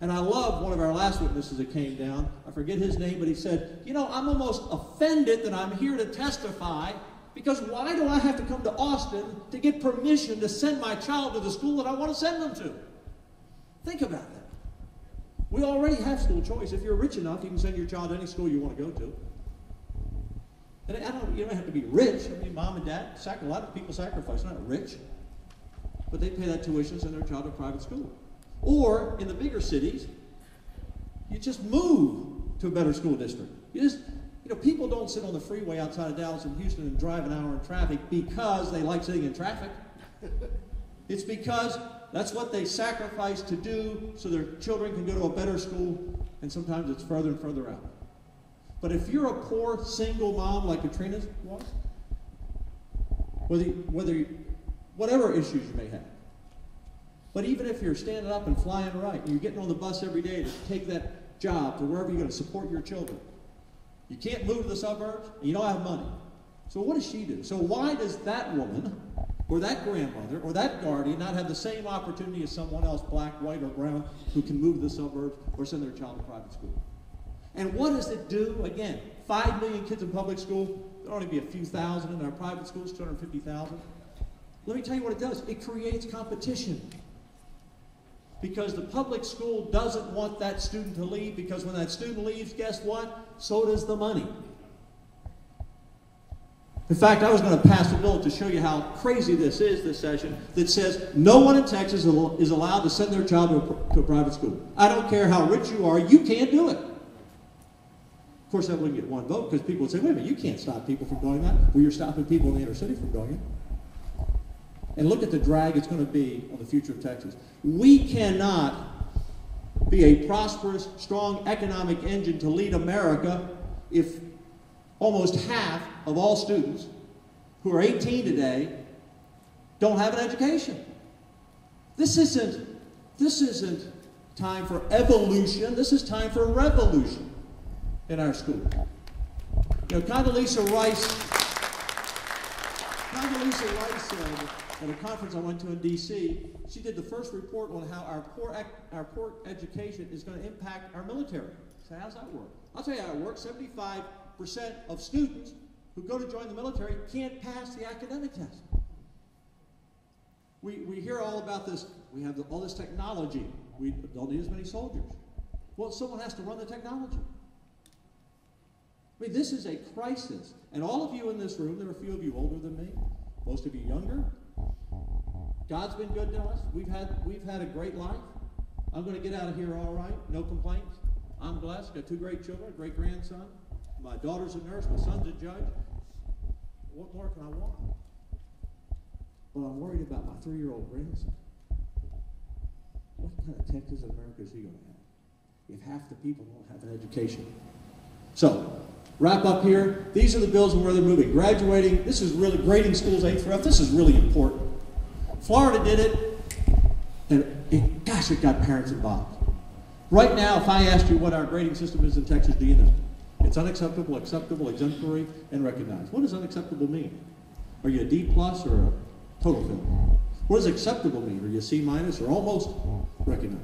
And I love one of our last witnesses that came down. I forget his name, but he said, You know, I'm almost offended that I'm here to testify because why do I have to come to Austin to get permission to send my child to the school that I want to send them to? Think about that. We already have school choice. If you're rich enough, you can send your child to any school you want to go to. And I don't, you don't have to be rich. I mean, mom and dad, sac- a lot of people sacrifice, They're not rich. But they pay that tuition, send their child to private school. Or in the bigger cities, you just move to a better school district. You just, you know, people don't sit on the freeway outside of Dallas and Houston and drive an hour in traffic because they like sitting in traffic. it's because that's what they sacrifice to do so their children can go to a better school, and sometimes it's further and further out. But if you're a poor single mom like Katrina was, whether, whether whatever issues you may have, but even if you're standing up and flying right, and you're getting on the bus every day to take that job to wherever you're going to support your children, you can't move to the suburbs, and you don't have money. So what does she do? So why does that woman, or that grandmother, or that guardian not have the same opportunity as someone else, black, white, or brown, who can move to the suburbs or send their child to private school? And what does it do? Again, five million kids in public school. There'll only be a few thousand in our private schools, 250,000. Let me tell you what it does. It creates competition. because the public school doesn't want that student to leave because when that student leaves, guess what? So does the money. In fact, I was going to pass a bill to show you how crazy this is this session that says no one in Texas is allowed to send their child to a, to a private school. I don't care how rich you are, you can't do it. Of course, that wouldn't get one vote because people would say, wait a minute, you can't stop people from doing that. Well, you're stopping people in the inner city from doing it. And look at the drag it's going to be on the future of Texas. We cannot be a prosperous, strong economic engine to lead America if almost half of all students who are 18 today don't have an education. This isn't, this isn't time for evolution, this is time for revolution in our school. You know, Condoleezza Rice, Condoleezza Rice said at a conference I went to in D.C., she did the first report on how our poor, our poor education is going to impact our military. So how's that work? I'll tell you how it works. 75% of students who go to join the military can't pass the academic test. We, we hear all about this. We have the, all this technology. We don't need as many soldiers. Well, someone has to run the technology. I mean, this is a crisis. And all of you in this room, there are a few of you older than me, most of you younger. God's been good to us. We've had, we've had a great life. I'm going to get out of here all right. No complaints. I'm blessed. Got two great children, a great grandson. My daughter's a nurse. My son's a judge. What more can I want? But I'm worried about my three-year-old grandson. What kind of Texas America is he going to have if half the people don't have an education? So, wrap up here. These are the bills and where they're moving. Graduating, this is really grading schools A through F. This is really important. Florida did it, and it, gosh, it got parents involved. Right now, if I asked you what our grading system is in Texas, do you know? It's unacceptable, acceptable, exemplary, and recognized. What does unacceptable mean? Are you a D plus or a total fail? What does acceptable mean? Are you a C minus or almost recognized?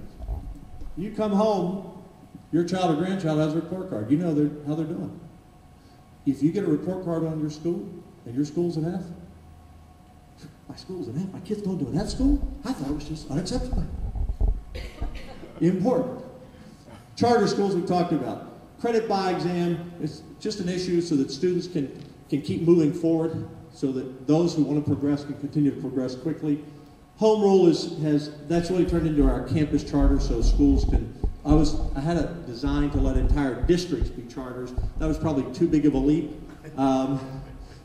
You come home, your child or grandchild has a report card. You know they're, how they're doing. If you get a report card on your school and your school's an F, my school's an F, my kid's going to an F school? I thought it was just unacceptable. Important. Charter schools we talked about. Credit by exam is just an issue so that students can, can keep moving forward, so that those who want to progress can continue to progress quickly. Home rule is, has, that's really turned into our campus charter so schools can, I was, I had a design to let entire districts be charters. That was probably too big of a leap. Um,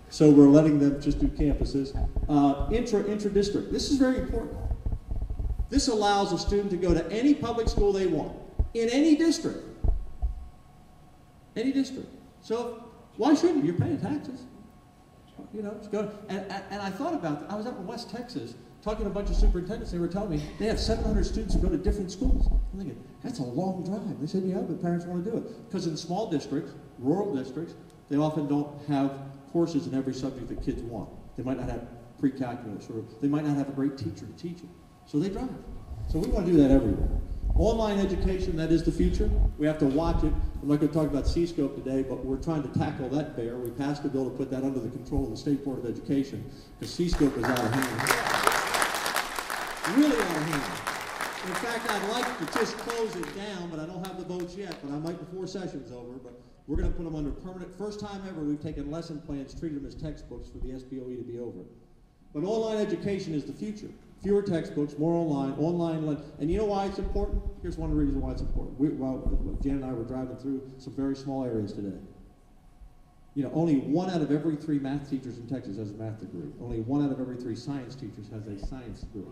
so we're letting them just do campuses. Uh, intra, intra-district, this is very important. This allows a student to go to any public school they want, in any district. Any district. So why shouldn't you? You're paying taxes. You know, go. And, and, and I thought about that. I was up in West Texas talking to a bunch of superintendents. They were telling me they have 700 students who go to different schools. I'm thinking, that's a long drive. They said, yeah, but parents want to do it. Because in small districts, rural districts, they often don't have courses in every subject that kids want. They might not have pre-calculus, or they might not have a great teacher to teach it. So they drive. So we want to do that everywhere. Online education, that is the future. We have to watch it. I'm not going to talk about C-scope today, but we're trying to tackle that bear. We passed a bill to put that under the control of the State Board of Education because C-scope is out of hand. Really out of hand. In fact, I'd like to just close it down, but I don't have the votes yet, but I might before session's over. But we're going to put them under permanent. First time ever we've taken lesson plans, treated them as textbooks for the SBOE to be over. But online education is the future. Fewer textbooks, more online, online. And you know why it's important? Here's one reasons why it's important. We, well, Jan and I were driving through some very small areas today. You know, only one out of every three math teachers in Texas has a math degree. Only one out of every three science teachers has a science degree.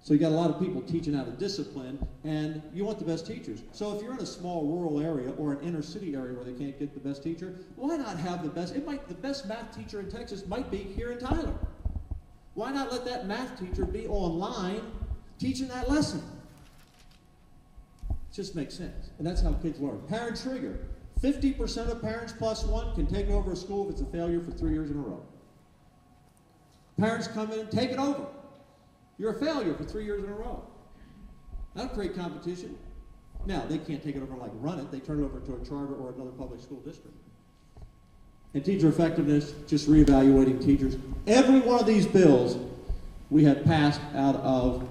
So you got a lot of people teaching out of discipline, and you want the best teachers. So if you're in a small rural area or an inner city area where they can't get the best teacher, why not have the best? It might the best math teacher in Texas might be here in Tyler. Why not let that math teacher be online teaching that lesson? It just makes sense, and that's how kids learn. Parent trigger: 50% of parents plus one can take over a school if it's a failure for three years in a row. Parents come in and take it over. You're a failure for three years in a row. That'll create competition. Now, they can't take it over like run it. They turn it over to a charter or another public school district. And teacher effectiveness, just reevaluating teachers. Every one of these bills we have passed out of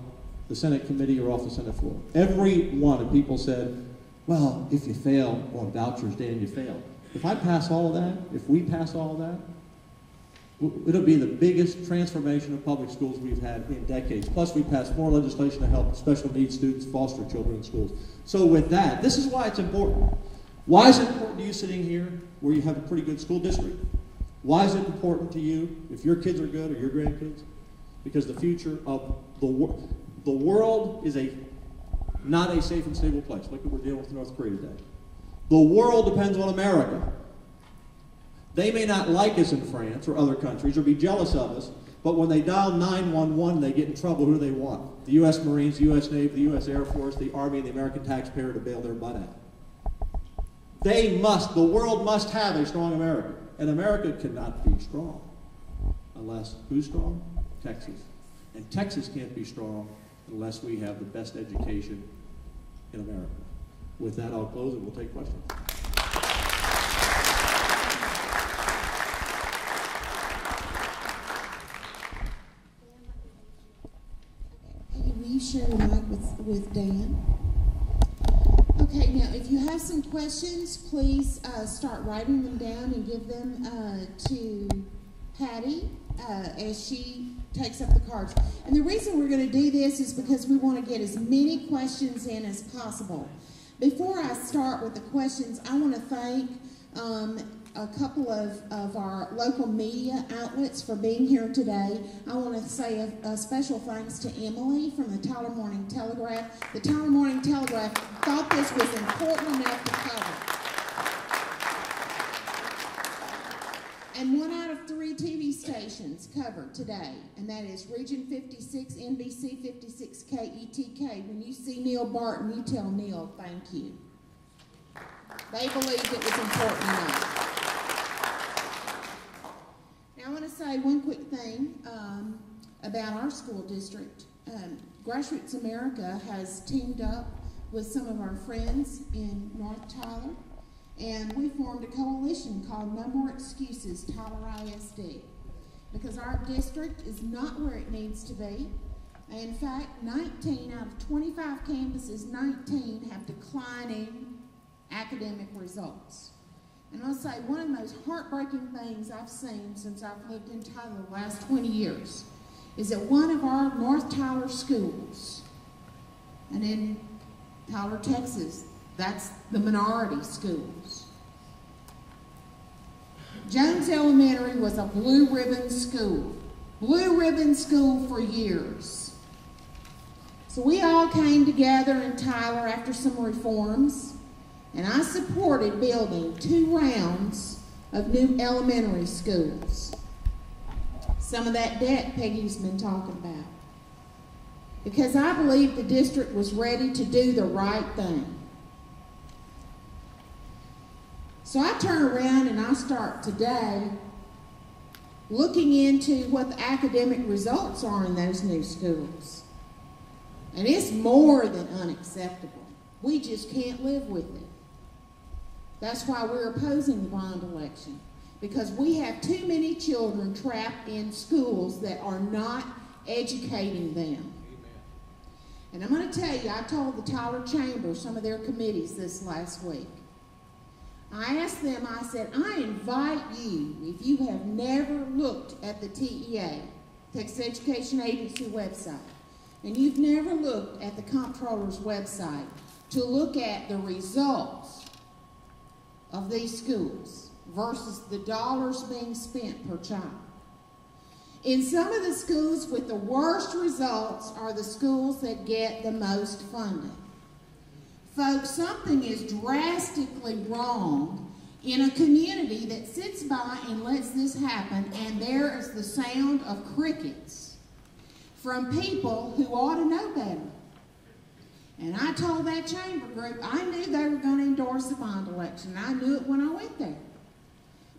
the Senate committee or off the Senate floor. Every one of people said, well, if you fail on vouchers, Dan, you fail. If I pass all of that, if we pass all of that, it'll be the biggest transformation of public schools we've had in decades. Plus, we passed more legislation to help special needs students foster children in schools. So with that, this is why it's important. Why is it important to you sitting here where you have a pretty good school district? Why is it important to you if your kids are good or your grandkids? Because the future of the world, the world is a not a safe and stable place. Look what we're dealing with in North Korea today. The world depends on America. They may not like us in France or other countries or be jealous of us, but when they dial 911 they get in trouble, who do they want? The U.S. Marines, the U.S. Navy, the U.S. Air Force, the Army, and the American taxpayer to bail their butt out. They must, the world must have a strong America. And America cannot be strong unless, who's strong? Texas. And Texas can't be strong unless we have the best education in America. With that, I'll close and we'll take questions. Will you share your mic with, with Dan? Okay, now, if you have some questions, please uh, start writing them down and give them uh, to Patty uh, as she takes up the cards. And the reason we're going to do this is because we want to get as many questions in as possible. Before I start with the questions, I want to thank um, a couple of, of our local media outlets for being here today. I want to say a, a special thanks to Emily from the Tyler Morning Telegraph. The Tyler Morning Telegraph thought this was important enough to cover. And one out of three TV stations covered today, and that is Region 56, NBC 56, KETK. When you see Neil Barton, you tell Neil thank you. They believed it was important enough. I want to say one quick thing um, about our school district. Um, Grassroots America has teamed up with some of our friends in North Tyler, and we formed a coalition called No More Excuses Tyler ISD because our district is not where it needs to be. In fact, 19 out of 25 campuses, 19 have declining academic results. And I'll say one of the most heartbreaking things I've seen since I've lived in Tyler the last 20 years is that one of our North Tyler schools, and in Tyler, Texas, that's the minority schools. Jones Elementary was a blue ribbon school. Blue ribbon school for years. So we all came together in Tyler after some reforms, and I supported building two rounds of new elementary schools. Some of that debt Peggy's been talking about. Because I believe the district was ready to do the right thing. So I turn around and I start today looking into what the academic results are in those new schools. And it's more than unacceptable. We just can't live with it. That's why we're opposing the bond election. Because we have too many children trapped in schools that are not educating them. And I'm going to tell you, I told the Tyler Chamber, some of their committees this last week. I asked them, I said, I invite you, if you have never looked at the TEA, Texas Education Agency website, and you've never looked at the comptroller's website, to look at the results of these schools versus the dollars being spent per child. In some of the schools with the worst results are the schools that get the most funding. Folks, something is drastically wrong in a community that sits by and lets this happen, and there is the sound of crickets from people who ought to know better. And I told that chamber group, I knew they were going to endorse the bond election. I knew it when I went there.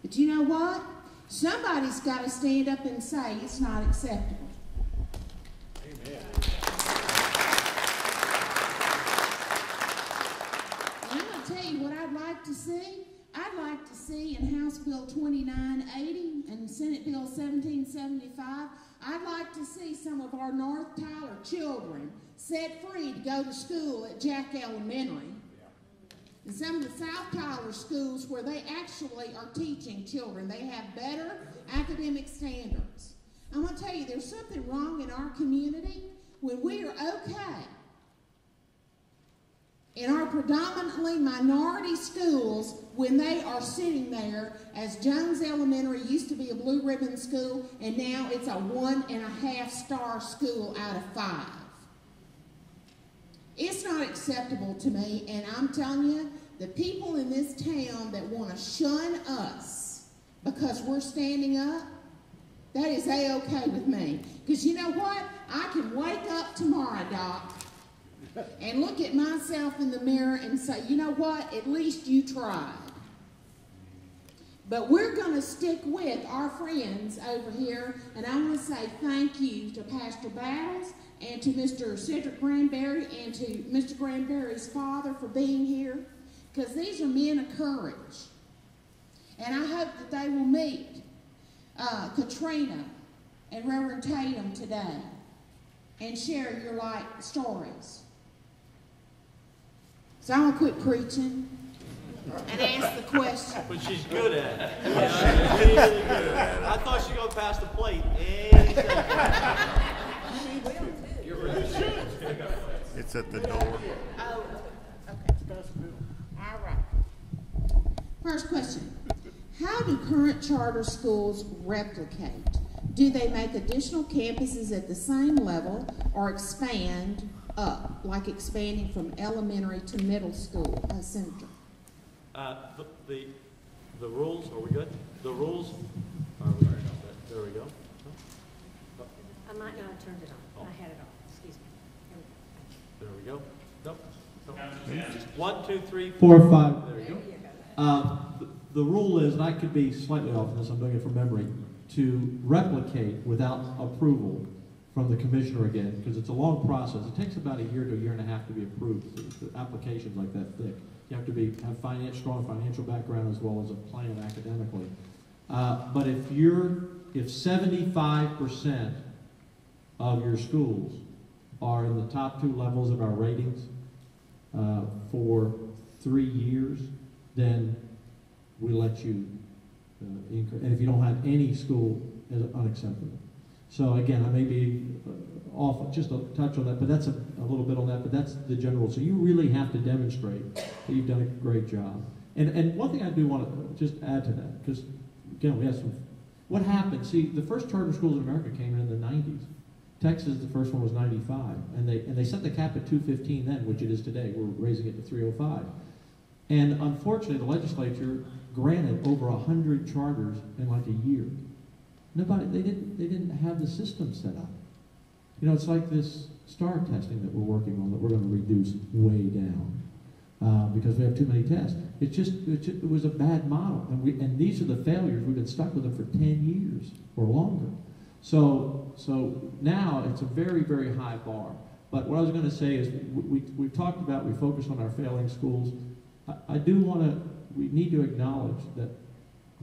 But you know what? Somebody's got to stand up and say it's not acceptable. And I'm going to tell you what I'd like to see. I'd like to see in House Bill 2980 and Senate Bill 1775, I'd like to see some of our North Tyler children set free to go to school at Jack Elementary. And some of the South Tyler schools where they actually are teaching children, they have better academic standards. I'm going to tell you, there's something wrong in our community when we are okay in our predominantly minority schools when they are sitting there as Jones Elementary used to be a blue ribbon school and now it's a one and a half star school out of five. It's not acceptable to me and I'm telling you, the people in this town that want to shun us because we're standing up, that is a-okay with me. Because you know what? I can wake up tomorrow, Doc, and look at myself in the mirror and say, you know what? At least you tried. But we're going to stick with our friends over here, and I want to say thank you to Pastor Battles and to Mr. Cedric Granberry and to Mr. Granberry's father for being here, because these are men of courage. And I hope that they will meet uh, Katrina and Reverend Tatum today and share your light stories. So I'm going to quit preaching and ask the question. But she's good at it. Yeah, she's really good at it. I thought she was going to pass the plate. she any second. It's at the door. Oh, okay. All right. First question. How do current charter schools replicate? Do they make additional campuses at the same level or expand up, like expanding from elementary to middle school, uh, Senator? Uh, the, the, the rules, are we good? The rules, are we, there we go. I might not have turned it on. I had it off, excuse me. There we go. Nope. nope. One, two, three, Four, five. There you go. Uh, the- The rule is, and I could be slightly off on this, I'm doing it from memory, to replicate without approval from the commissioner again, because it's a long process. It takes about a year to a year and a half to be approved. The- application's like that thick. You have to be, have finance, strong financial background as well as a plan academically. Uh, But if you're, if seventy-five percent of your schools are in the top two levels of our ratings uh, for three years, then we let you uh, increase. And if you don't have any school, is unacceptable. So again, I may be off just a touch on that, but that's a, a little bit on that, but that's the general. So you really have to demonstrate that you've done a great job. And, and one thing I do want to just add to that, because again, we have some, what happened, see, the first charter schools in America came in the 90s. Texas, the first one was 95, and they, and they set the cap at 215 then, which it is today. We're raising it to 305. And unfortunately, the legislature granted over 100 charters in like a year. Nobody, they didn't, they didn't have the system set up. You know, it's like this STAAR testing that we're working on that we're going to reduce way down uh, because we have too many tests. It's just, it just, it was a bad model, and we, and these are the failures. We've been stuck with them for 10 years or longer. So, so now it's a very, very high bar. But what I was going to say is, we, we, we've talked about, we focused on our failing schools. I, I do want to, we need to acknowledge that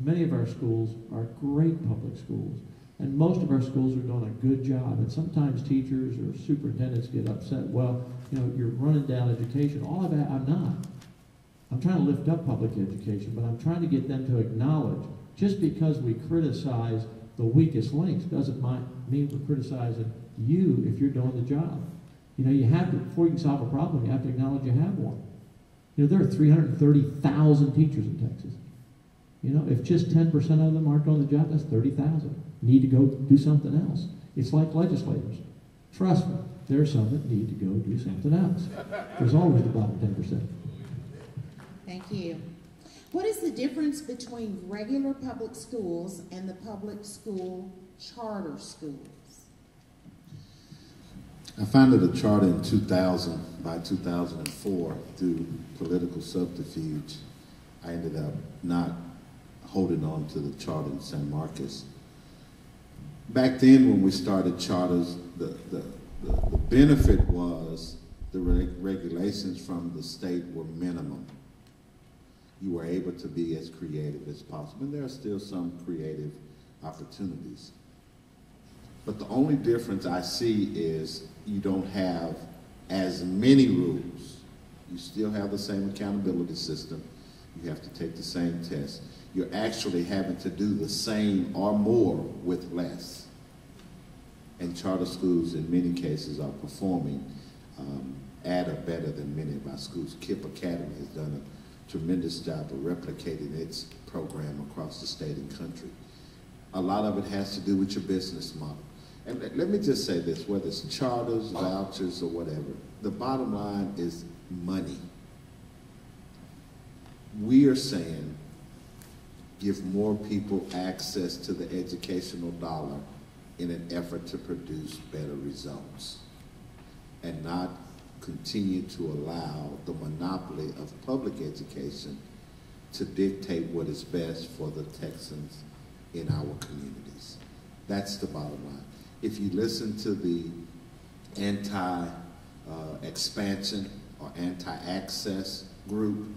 many of our schools are great public schools. And most of our schools are doing a good job. And sometimes teachers or superintendents get upset, well, you know, you're running down education. All of that, I'm not. I'm trying to lift up public education, but I'm trying to get them to acknowledge just because we criticize the weakest links doesn't mean we're criticizing you if you're doing the job. You know, you have to, before you can solve a problem, you have to acknowledge you have one. You know, there are 330,000 teachers in Texas. You know, if just 10% of them aren't doing the job, that's 30,000. Need to go do something else. It's like legislators. Trust me, there are some that need to go do something else. There's always the bottom 10%. Thank you. What is the difference between regular public schools and the public school charter schools? I founded a charter in 2000. By 2004, through political subterfuge, I ended up not holding on to the charter in San Marcos. Back then, when we started charters, the, the, the, the benefit was the reg regulations from the state were minimum. you were able to be as creative as possible. And there are still some creative opportunities. But the only difference I see is you don't have as many rules. You still have the same accountability system. You have to take the same test. You're actually having to do the same or more with less. And charter schools, in many cases, are performing um, at or better than many of our schools. KIPP Academy has done a tremendous job of replicating its program across the state and country. A lot of it has to do with your business model. And let- let me just say this, whether it's charters, vouchers, or whatever, the bottom line is money. We are saying give more people access to the educational dollar in an effort to produce better results and not continue to allow the monopoly of public education to dictate what is best for the Texans in our communities. That's the bottom line. If you listen to the anti-expansion or anti-access group,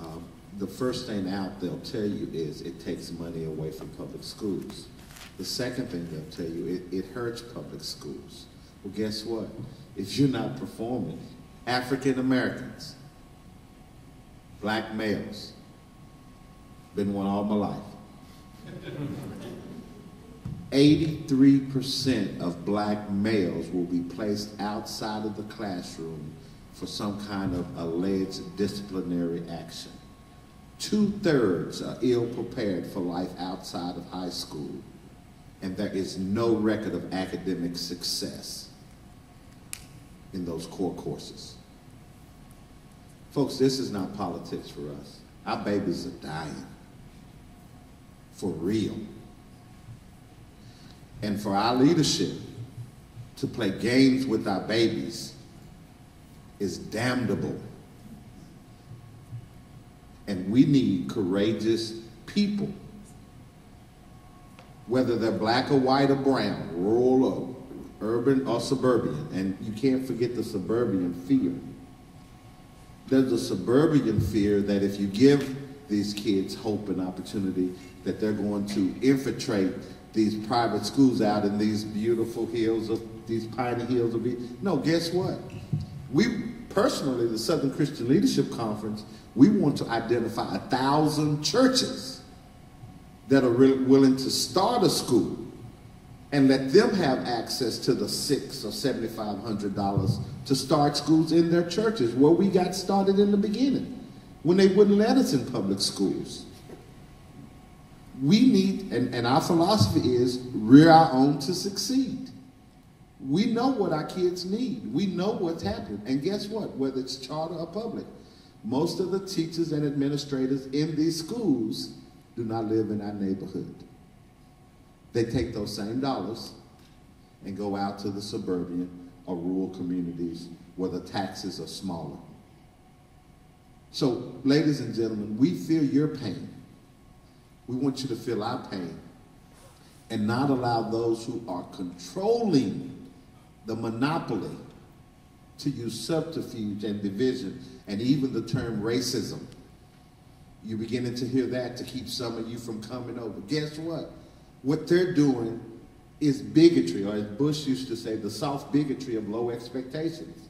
um, the first thing out they'll tell you is it takes money away from public schools. The second thing they'll tell you, it, it hurts public schools. Well, guess what? If you're not performing, African Americans, black males, been one all my life. 83% of black males will be placed outside of the classroom for some kind of alleged disciplinary action. Two thirds are ill prepared for life outside of high school, and there is no record of academic success in those core courses. Folks, this is not politics for us. Our babies are dying. For real. And for our leadership to play games with our babies is damnable. And we need courageous people, whether they're black or white or brown, rural or urban or suburban. And you can't forget the suburban fear. There's a suburban fear that if you give these kids hope and opportunity, that they're going to infiltrate these private schools out in these beautiful hills of these piney hills of no guess what we personally the southern christian leadership conference we want to identify a thousand churches that are re- willing to start a school and let them have access to the six or seventy five hundred dollars to start schools in their churches where we got started in the beginning when they wouldn't let us in public schools we need, and, and our philosophy is rear our own to succeed. We know what our kids need. We know what's happening. And guess what? Whether it's charter or public, most of the teachers and administrators in these schools do not live in our neighborhood. They take those same dollars and go out to the suburban or rural communities where the taxes are smaller. So, ladies and gentlemen, we feel your pain. We want you to feel our pain and not allow those who are controlling the monopoly to use subterfuge and division and even the term racism. You're beginning to hear that to keep some of you from coming over. Guess what? What they're doing is bigotry, or as Bush used to say, the soft bigotry of low expectations.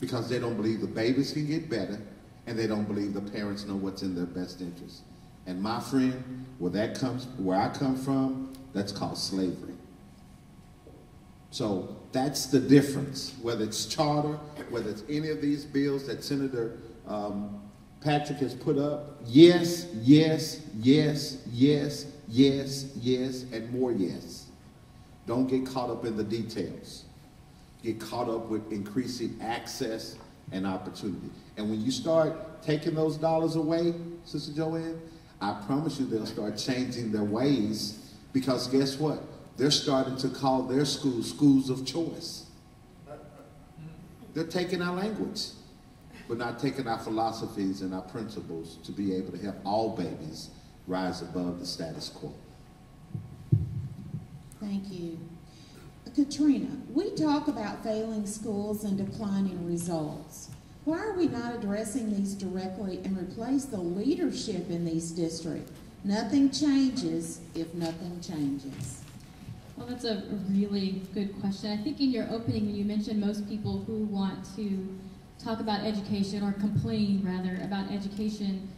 Because they don't believe the babies can get better, and they don't believe the parents know what's in their best interest. And my friend, where that comes, where I come from, that's called slavery. So that's the difference. Whether it's charter, whether it's any of these bills that Senator um, Patrick has put up, yes, yes, yes, yes, yes, yes, and more yes. Don't get caught up in the details. Get caught up with increasing access and opportunity. And when you start taking those dollars away, Sister JoAnn, I promise you they'll start changing their ways because guess what? They're starting to call their schools schools of choice. They're taking our language, but not taking our philosophies and our principles to be able to help all babies rise above the status quo. Thank you. Katrina, we talk about failing schools and declining results. Why are we not addressing these directly and replace the leadership in these districts? Nothing changes if nothing changes. Well, that's a really good question. I think in your opening, you mentioned most people who want to talk about education or complain rather about education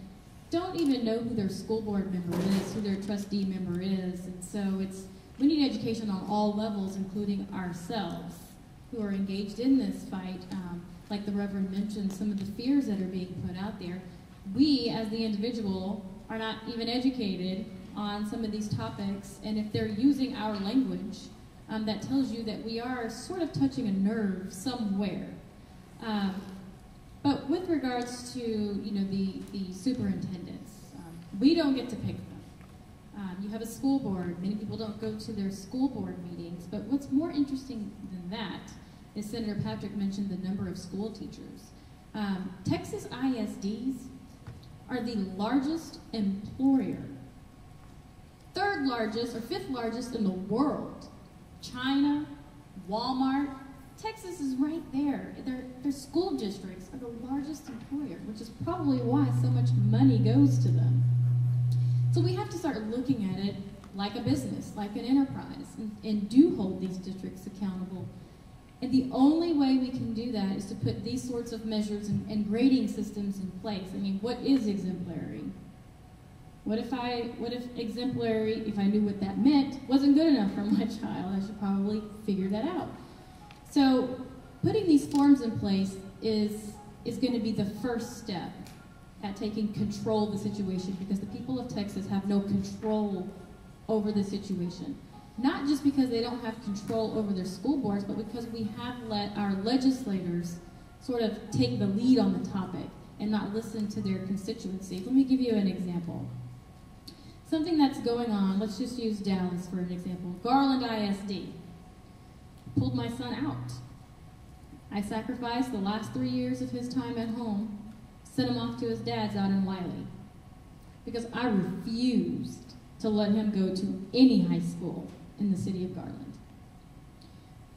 don't even know who their school board member is, who their trustee member is. And so it's we need education on all levels, including ourselves who are engaged in this fight. Um, like the Reverend mentioned, some of the fears that are being put out there. We, as the individual, are not even educated on some of these topics, and if they're using our language, um, that tells you that we are sort of touching a nerve somewhere. Um, but with regards to you know the, the superintendents, um, we don't get to pick them. Um, you have a school board. Many people don't go to their school board meetings. But what's more interesting than that is Senator Patrick mentioned the number of school teachers. Um, Texas ISDs are the largest employer, third largest or fifth largest in the world. China, Walmart, Texas is right there. Their, their school districts are the largest employer, which is probably why so much money goes to them. So we have to start looking at it like a business, like an enterprise, and, and do hold these districts accountable. And the only way we can do that is to put these sorts of measures and, and grading systems in place. I mean, what is exemplary? What if I, what if exemplary, if I knew what that meant, wasn't good enough for my child? I should probably figure that out. So putting these forms in place is, is going to be the first step at taking control of the situation because the people of Texas have no control over the situation. Not just because they don't have control over their school boards, but because we have let our legislators sort of take the lead on the topic and not listen to their constituency. Let me give you an example. Something that's going on, let's just use Dallas for an example. Garland ISD pulled my son out. I sacrificed the last three years of his time at home sent him off to his dad's out in Wylie because I refused to let him go to any high school in the city of Garland.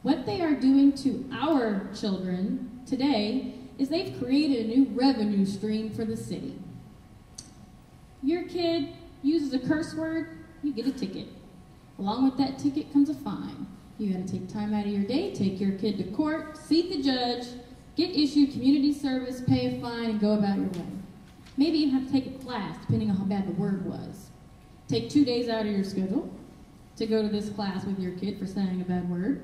What they are doing to our children today is they've created a new revenue stream for the city. Your kid uses a curse word, you get a ticket. Along with that ticket comes a fine. You got to take time out of your day, take your kid to court, seat the judge, Get issued community service, pay a fine, and go about your way. Maybe you have to take a class, depending on how bad the word was. Take two days out of your schedule to go to this class with your kid for saying a bad word.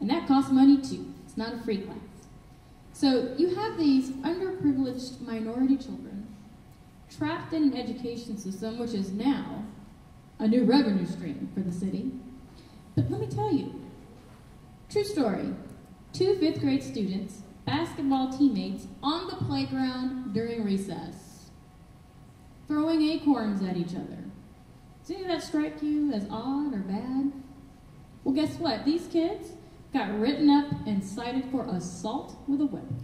And that costs money too. It's not a free class. So you have these underprivileged minority children trapped in an education system which is now a new revenue stream for the city. But let me tell you, true story, two fifth grade students, basketball teammates, on the playground during recess, throwing acorns at each other. Does any of that strike you as odd or bad? Well, guess what? These kids got written up and cited for assault with a weapon.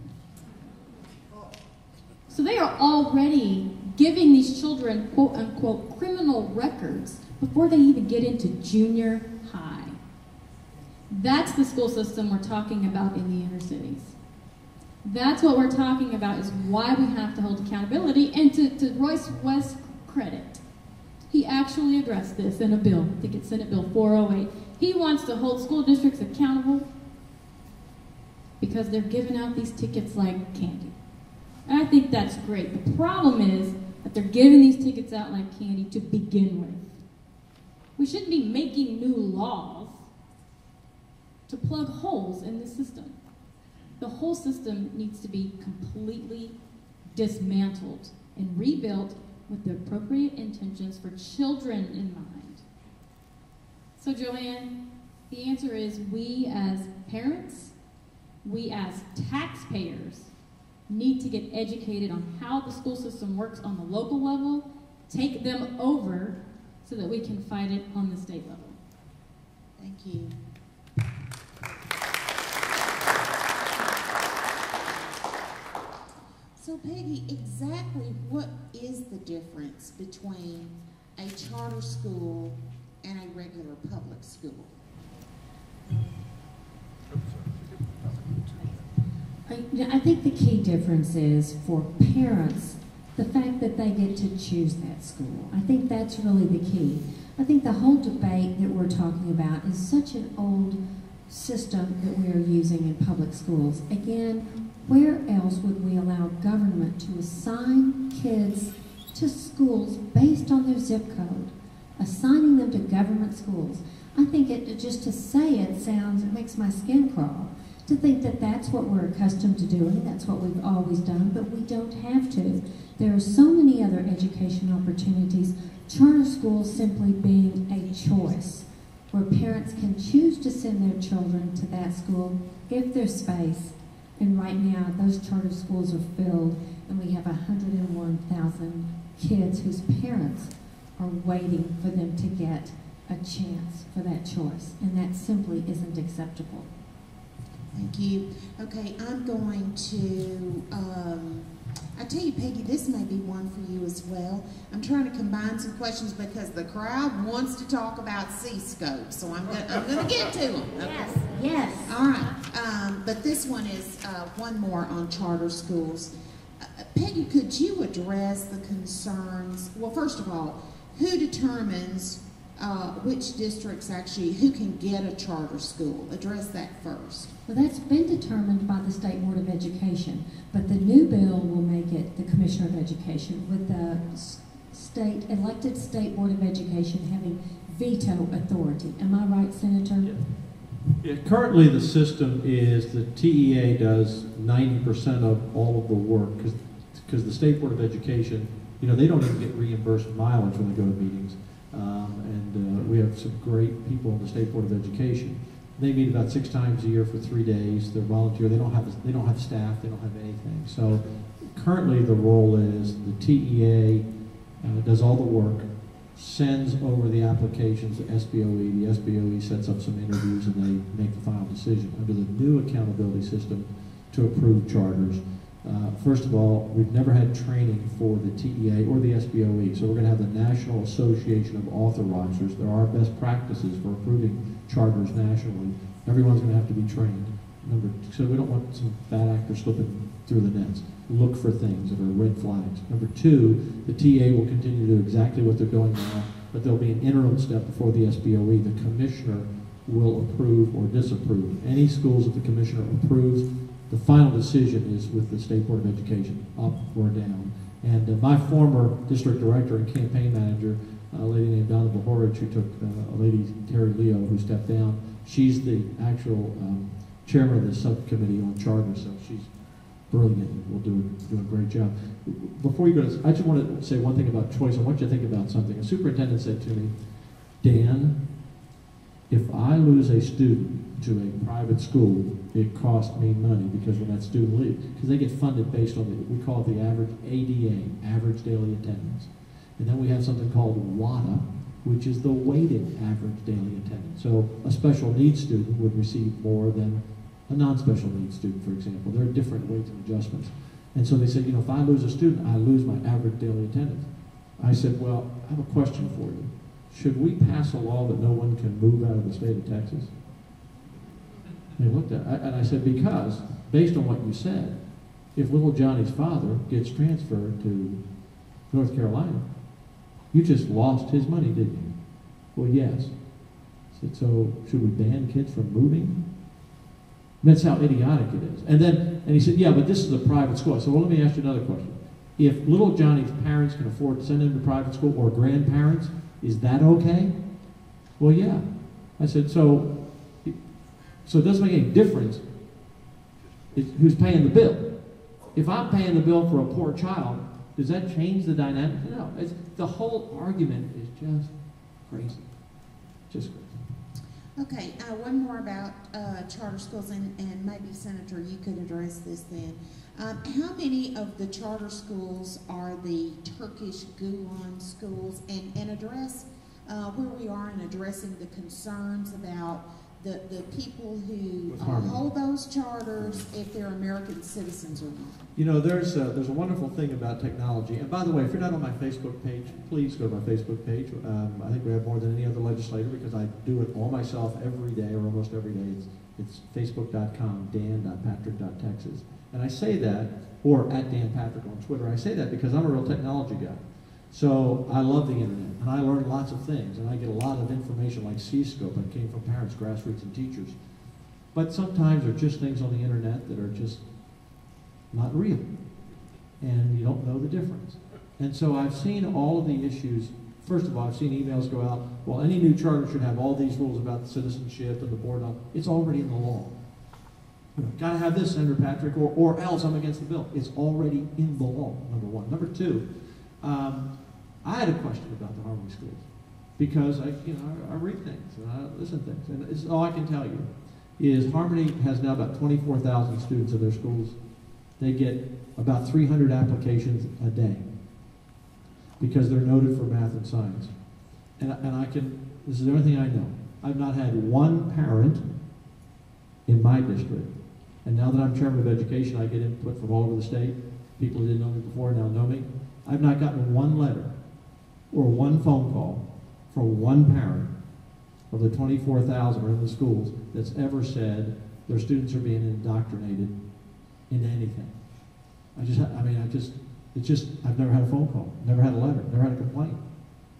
So they are already giving these children quote unquote criminal records before they even get into junior high. that's the school system we're talking about in the inner cities. That's what we're talking about is why we have to hold accountability. And to, to Royce West's credit, he actually addressed this in a bill. I think it's Senate Bill 408. He wants to hold school districts accountable because they're giving out these tickets like candy. And I think that's great. The problem is that they're giving these tickets out like candy to begin with. We shouldn't be making new laws to plug holes in the system. The whole system needs to be completely dismantled and rebuilt with the appropriate intentions for children in mind. So, JoAnn, the answer is we as parents, we as taxpayers, need to get educated on how the school system works on the local level, take them over so that we can fight it on the state level. Thank you. So Peggy, exactly what is the difference between a charter school and a regular public school? I, I think the key difference is for parents, the fact that they get to choose that school. I think that's really the key. I think the whole debate that we're talking about is such an old system that we are using in public schools. Again, where else would we allow government to assign kids to schools based on their zip code, assigning them to government schools? I think it just to say it sounds it makes my skin crawl. To think that that's what we're accustomed to doing, that's what we've always done, but we don't have to. There are so many other education opportunities. Charter schools simply being a choice where parents can choose to send their children to that school if there's space. And right now, those charter schools are filled, and we have 101,000 kids whose parents are waiting for them to get a chance for that choice. And that simply isn't acceptable. Thank you. Okay, I'm going to, um, I tell you, Peggy, this may be one for you as well. I'm trying to combine some questions because the crowd wants to talk about C-scope, so I'm gonna, I'm gonna get to them. Yes, Yes. All right, um, but this one is, uh, one more on charter schools. Uh, Peggy, could you address the concerns, well, first of all, who determines, uh, which districts actually, who can get a charter school? Address that first. Well, that's been determined by the State Board of Education, but the new bill will make it the Commissioner of Education, with the state, elected State Board of Education having veto authority. Am I right, Senator? Yeah. Yeah, currently the system is the TEA does ninety percent of all of the work, because, the State Board of Education, you know, they don't even get reimbursed mileage when they go to meetings. Um, and, uh, we have some great people in the State Board of Education. They meet about six times a year for three days, they're volunteer, they don't have, they don't have staff, they don't have anything. So currently the role is the TEA, uh, does all the work, sends over the applications to SBOE. The SBOE sets up some interviews and they make the final decision under the new accountability system to approve charters. Uh, first of all, we've never had training for the TEA or the SBOE, so we're going to have the National Association of Authorizers. There are best practices for approving charters nationally. Everyone's going to have to be trained. Number, so we don't want some bad actors slipping through the nets. Look for things that are red flags. Number two, the TA will continue to do exactly what they're doing now, but there'll be an interim step before the SBOE. The commissioner will approve or disapprove. Any schools that the commissioner approves, the final decision is with the State Board of Education, up or down. And uh, my former district director and campaign manager, a lady named Donna Bahorich, who took uh, a lady, Terri Leo, who stepped down, she's the actual um, chairman of the subcommittee on charter, so she's brilliant and will do, do a great job. Before you go to, I just want to say one thing about choice. I want you to think about something. A superintendent said to me, Dan, if I lose a student to a private school, it cost me money because when that student leaves, because they get funded based on the, we call it the average ADA, average daily attendance. And then we have something called WADA, which is the weighted average daily attendance. So a special needs student would receive more than a non-special needs student, for example. There are different weights and adjustments. And so they said, you know, if I lose a student, I lose my average daily attendance. I said, well, I have a question for you. Should we pass a law that no one can move out of the state of Texas? They looked at it, and I said, because, based on what you said, if little Johnny's father gets transferred to North Carolina, you just lost his money, didn't you? Well, yes. I said, so should we ban kids from moving? That's how idiotic it is. And then, and he said, yeah, but this is a private school. I said, well, let me ask you another question. If little Johnny's parents can afford to send him to private school or grandparents, is that okay? Well, yeah. I said, so, so it doesn't make any difference who's paying the bill. If I'm paying the bill for a poor child, does that change the dynamic? No. It's, the whole argument is just crazy. Just crazy. Okay, uh, one more about uh, charter schools, and, and maybe Senator, you could address this then. Um, how many of the charter schools are the Turkish Gulen schools, and, and address uh, where we are in addressing the concerns about the, the people who uh, hold those charters, if they're American citizens or not. You know, there's a, there's a wonderful thing about technology. And by the way, if you're not on my Facebook page, please go to my Facebook page. Um, I think we have more than any other legislator because I do it all myself every day or almost every day. It's It's facebook.com dan.patrick.texas. And I say that, or at Dan Patrick on Twitter. I say that because I'm a real technology guy. So I love the internet, and I learn lots of things, and I get a lot of information like C-Scope. I came from parents, grassroots, and teachers. But sometimes there are just things on the internet that are just not real, and you don't know the difference. And so I've seen all of the issues. First of all, I've seen emails go out, well, any new charter should have all these rules about citizenship and the board. It's already in the law. You know, Got to have this, Senator Patrick, or, or else I'm against the bill. It's already in the law, number one. Number two, um, I had a question about the Harmony schools because I, you know, I, I read things and I listen to things, and it's all I can tell you is Harmony has now about 24,000 students in their schools. They get about 300 applications a day because they're noted for math and science. And, and I can, this is everything I know. I've not had one parent in my district, and now that I'm chairman of education, I get input from all over the state. People who didn't know me before now know me. I've not gotten one letter or one phone call from one parent of the 24,000 are in the schools that's ever said their students are being indoctrinated into anything. I just, I mean, I just, it's just, I've never had a phone call, never had a letter, never had a complaint.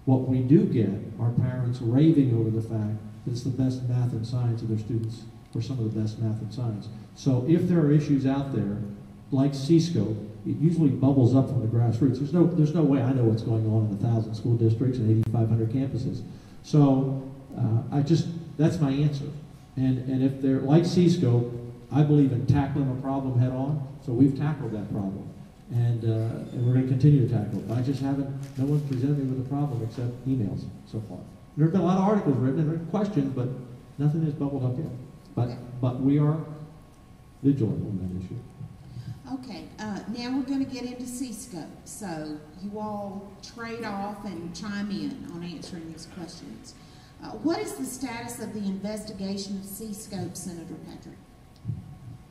What we do get are parents raving over the fact that it's the best math and science of their students, or some of the best math and science. So if there are issues out there, like C-Scope, it usually bubbles up from the grassroots. There's no, there's no way I know what's going on in a thousand school districts and 8,500 campuses. So uh, I just, that's my answer. And, and if they're like C-Scope, I believe in tackling a problem head on, so we've tackled that problem. And, uh, and we're going to continue to tackle it. But I just haven't, no one's presented me with a problem except emails so far. There have been a lot of articles written and questions, but nothing has bubbled up yet. But, but we are vigilant on that issue. Okay, uh, now we're gonna get into C-scope, so you all trade off and chime in on answering these questions. Uh, what is the status of the investigation of C-scope, Senator Patrick?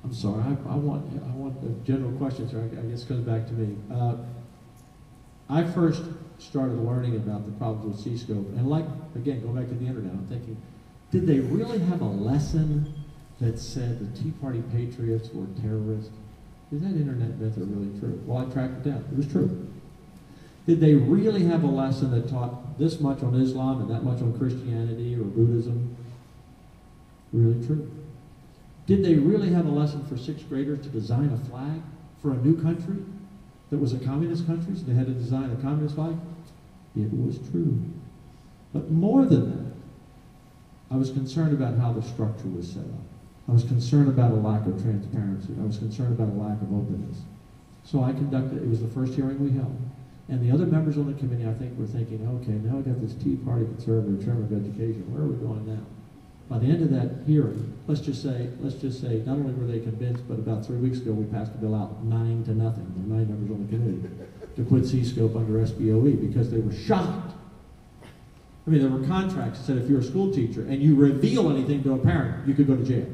I'm sorry, I, I want, I want the general questions, or I guess comes back to me. Uh, I first started learning about the problems with C-scope, and like, again, go back to the internet, I'm thinking, did they really have a lesson that said the Tea Party patriots were terrorists? Is that internet myth really true? Well, I tracked it down. It was true. Did they really have a lesson that taught this much on Islam and that much on Christianity or Buddhism? Really true. Did they really have a lesson for sixth graders to design a flag for a new country that was a communist country, so they had to design a communist flag? It was true. But more than that, I was concerned about how the structure was set up. I was concerned about a lack of transparency. I was concerned about a lack of openness. So I conducted, it was the first hearing we held. And the other members on the committee, I think, were thinking, okay, now we got this Tea Party conservative chairman of education. Where are we going now? By the end of that hearing, let's just say, let's just say, not only were they convinced, but about three weeks ago, we passed a bill out nine to nothing, the nine members on the committee, to put C-scope under SBOE because they were shocked. I mean, there were contracts that said if you're a school teacher and you reveal anything to a parent, you could go to jail.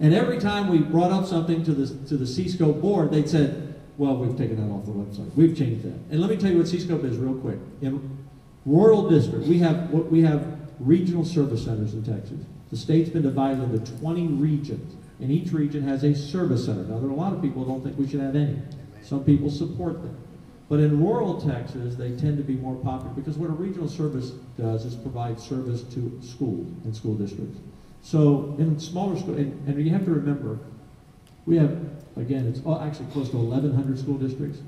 And every time we brought up something to the, to the C-scope board, they'd said, well, we've taken that off the website. We've changed that. And let me tell you what C-scope is real quick. In rural district, we have, we have regional service centers in Texas. The state's been divided into 20 regions, and each region has a service center. Now, there are a lot of people who don't think we should have any. Some people support them. But in rural Texas, they tend to be more popular because what a regional service does is provide service to schools and school districts. So in smaller schools, and, and you have to remember, we have, again, it's all, actually close to 1,100 school districts.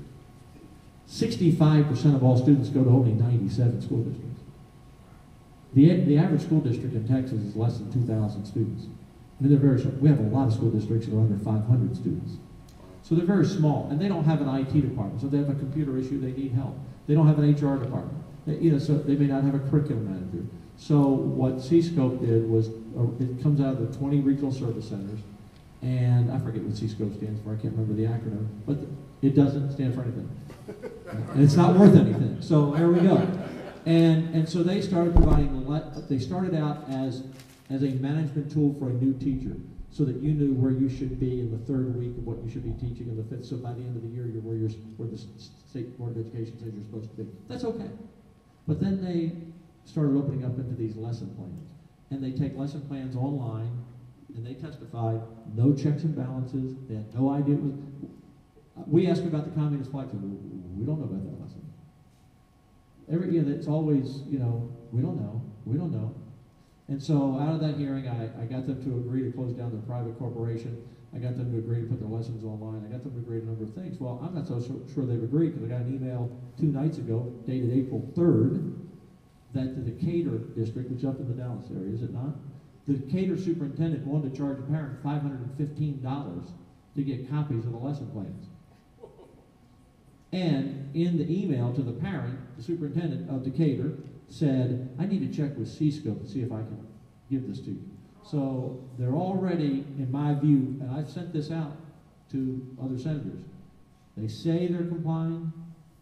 65% of all students go to only 97 school districts. The, the average school district in Texas is less than 2,000 students. I mean, they're very. We have a lot of school districts that are under 500 students. So they're very small, and they don't have an IT department. So if they have a computer issue, they need help. They don't have an HR department. They, you know, so they may not have a curriculum manager. So what C-Scope did was, uh, it comes out of the 20 regional service centers, and I forget what C-Scope stands for. I can't remember the acronym, but it doesn't stand for anything, and it's not worth anything. So there we go. And and so they started providing. They started out as as a management tool for a new teacher so that you knew where you should be in the third week of what you should be teaching in the fifth. So by the end of the year, you're where, you're, where the state board of education says you're supposed to be. That's okay. But then they started opening up into these lesson plans. and they take lesson plans online, and they testified, no checks and balances, they had no idea it was, we asked about the communist flag, we don't know about that lesson. Every, yeah, it's always, you know, we don't know, we don't know. And so out of that hearing, I, I got them to agree to close down their private corporation. I got them to agree to put their lessons online. I got them to agree to a number of things. Well, I'm not so sure they've agreed because I got an email two nights ago dated April 3rd that the Decatur district, which is up in the Dallas area, is it not? The Decatur superintendent wanted to charge a parent $515 to get copies of the lesson plans. And in the email to the parent, the superintendent of Decatur said, I need to check with C-Scope and see if I can give this to you. So they're already, in my view, and I've sent this out to other senators. They say they're complying,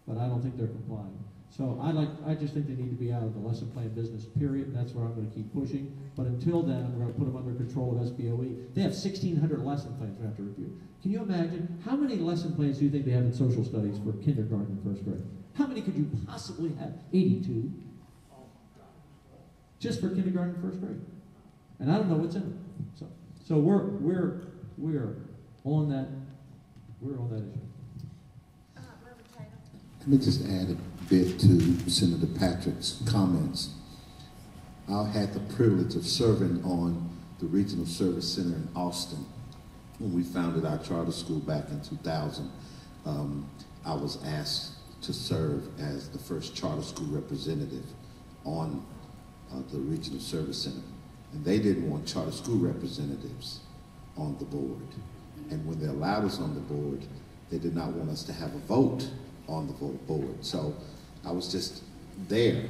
but I don't think they're complying. So I like, I just think they need to be out of the lesson plan business, period. and That's where I'm going to keep pushing. But until then, we're going to put them under control of SBOE. They have 1,600 lesson plans we have to review. Can you imagine how many lesson plans do you think they have in social studies for kindergarten and first grade? How many could you possibly have? 82. Just for kindergarten and first grade. And I don't know what's in them. So, so we're we're we're on that we're on that issue. Uh, Let me just add a bit to Senator Patrick's comments. I had the privilege of serving on the Regional Service Center in Austin when we founded our charter school back in 2000. Um, I was asked to serve as the first charter school representative on uh, the Regional Service Center. And they didn't want charter school representatives on the board. And when they allowed us on the board, they did not want us to have a vote on the board. So I was just there.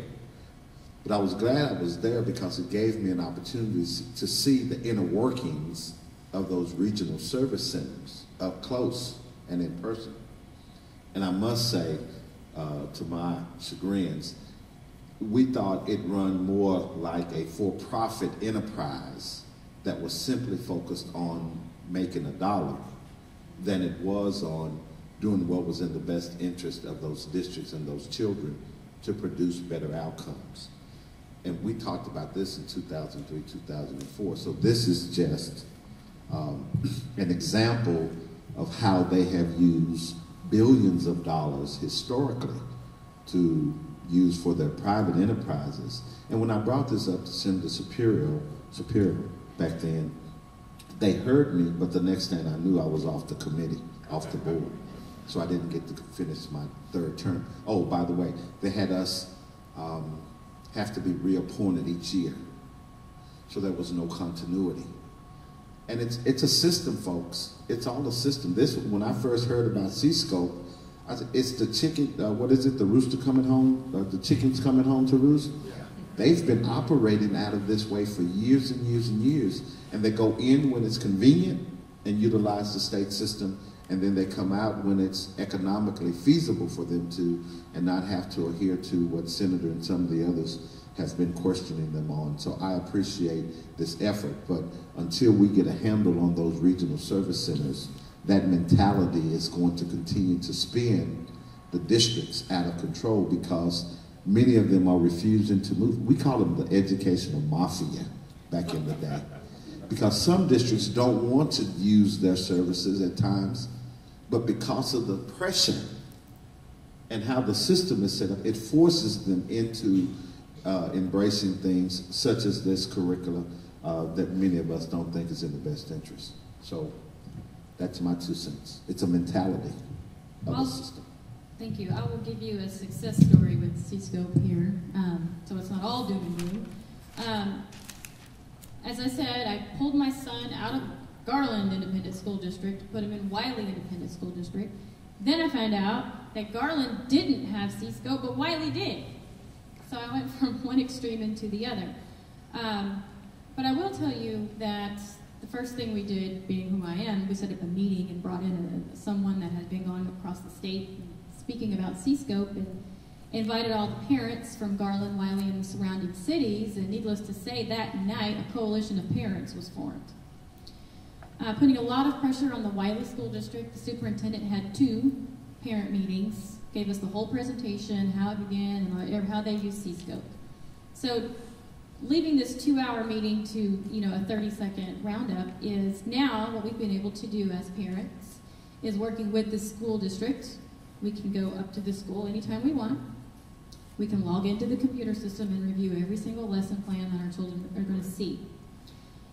But I was glad I was there because it gave me an opportunity to see the inner workings of those regional service centers up close and in person. And I must say, uh, to my chagrins, we thought it run more like a for-profit enterprise that was simply focused on making a dollar than it was on doing what was in the best interest of those districts and those children to produce better outcomes. And we talked about this in 2003, 2004. So this is just um, an example of how they have used billions of dollars historically to use for their private enterprises. And when I brought this up to Senator Shapiro, Shapiro back then, they heard me, but the next thing I knew, I was off the committee, off the board. So I didn't get to finish my third term. Oh, by the way, they had us um, have to be reappointed each year. So there was no continuity. And it's, it's a system, folks. It's all a system. This, when I first heard about C-Scope, I said, it's the chicken, uh, what is it, the rooster coming home, uh, the chickens coming home to roost? Yeah. They've been operating out of this way for years and years and years. And they go in when it's convenient and utilize the state system, and then they come out when it's economically feasible for them to and not have to adhere to what Senator and some of the others have been questioning them on. So I appreciate this effort, but until we get a handle on those regional service centers, that mentality is going to continue to spin the districts out of control because many of them are refusing to move. We call them the educational mafia back in the day. Because some districts don't want to use their services at times, but because of the pressure and how the system is set up, it forces them into uh, embracing things such as this curriculum uh, that many of us don't think is in the best interest. So that's my two cents. It's a mentality of well, the system. Thank you. I will give you a success story with C-Scope here, um, so it's not all doom and gloom. Um, as I said, I pulled my son out of Garland Independent School District, put him in Wylie Independent School District. Then I found out that Garland didn't have C-Scope, but Wylie did. So I went from one extreme into the other. Um, but I will tell you that the first thing we did, being who I am, we set up a meeting and brought in a, someone that had been going across the state speaking about C-Scope and invited all the parents from Garland, Wylie, and the surrounding cities. And needless to say, that night a coalition of parents was formed. Uh, putting a lot of pressure on the Wylie School District, the superintendent had two parent meetings gave us the whole presentation, how it began, and how they use C-Scope. So leaving this two-hour meeting to, you know, a 30-second roundup is now what we've been able to do as parents is working with the school district. We can go up to the school anytime we want. We can log into the computer system and review every single lesson plan that our children are going to see.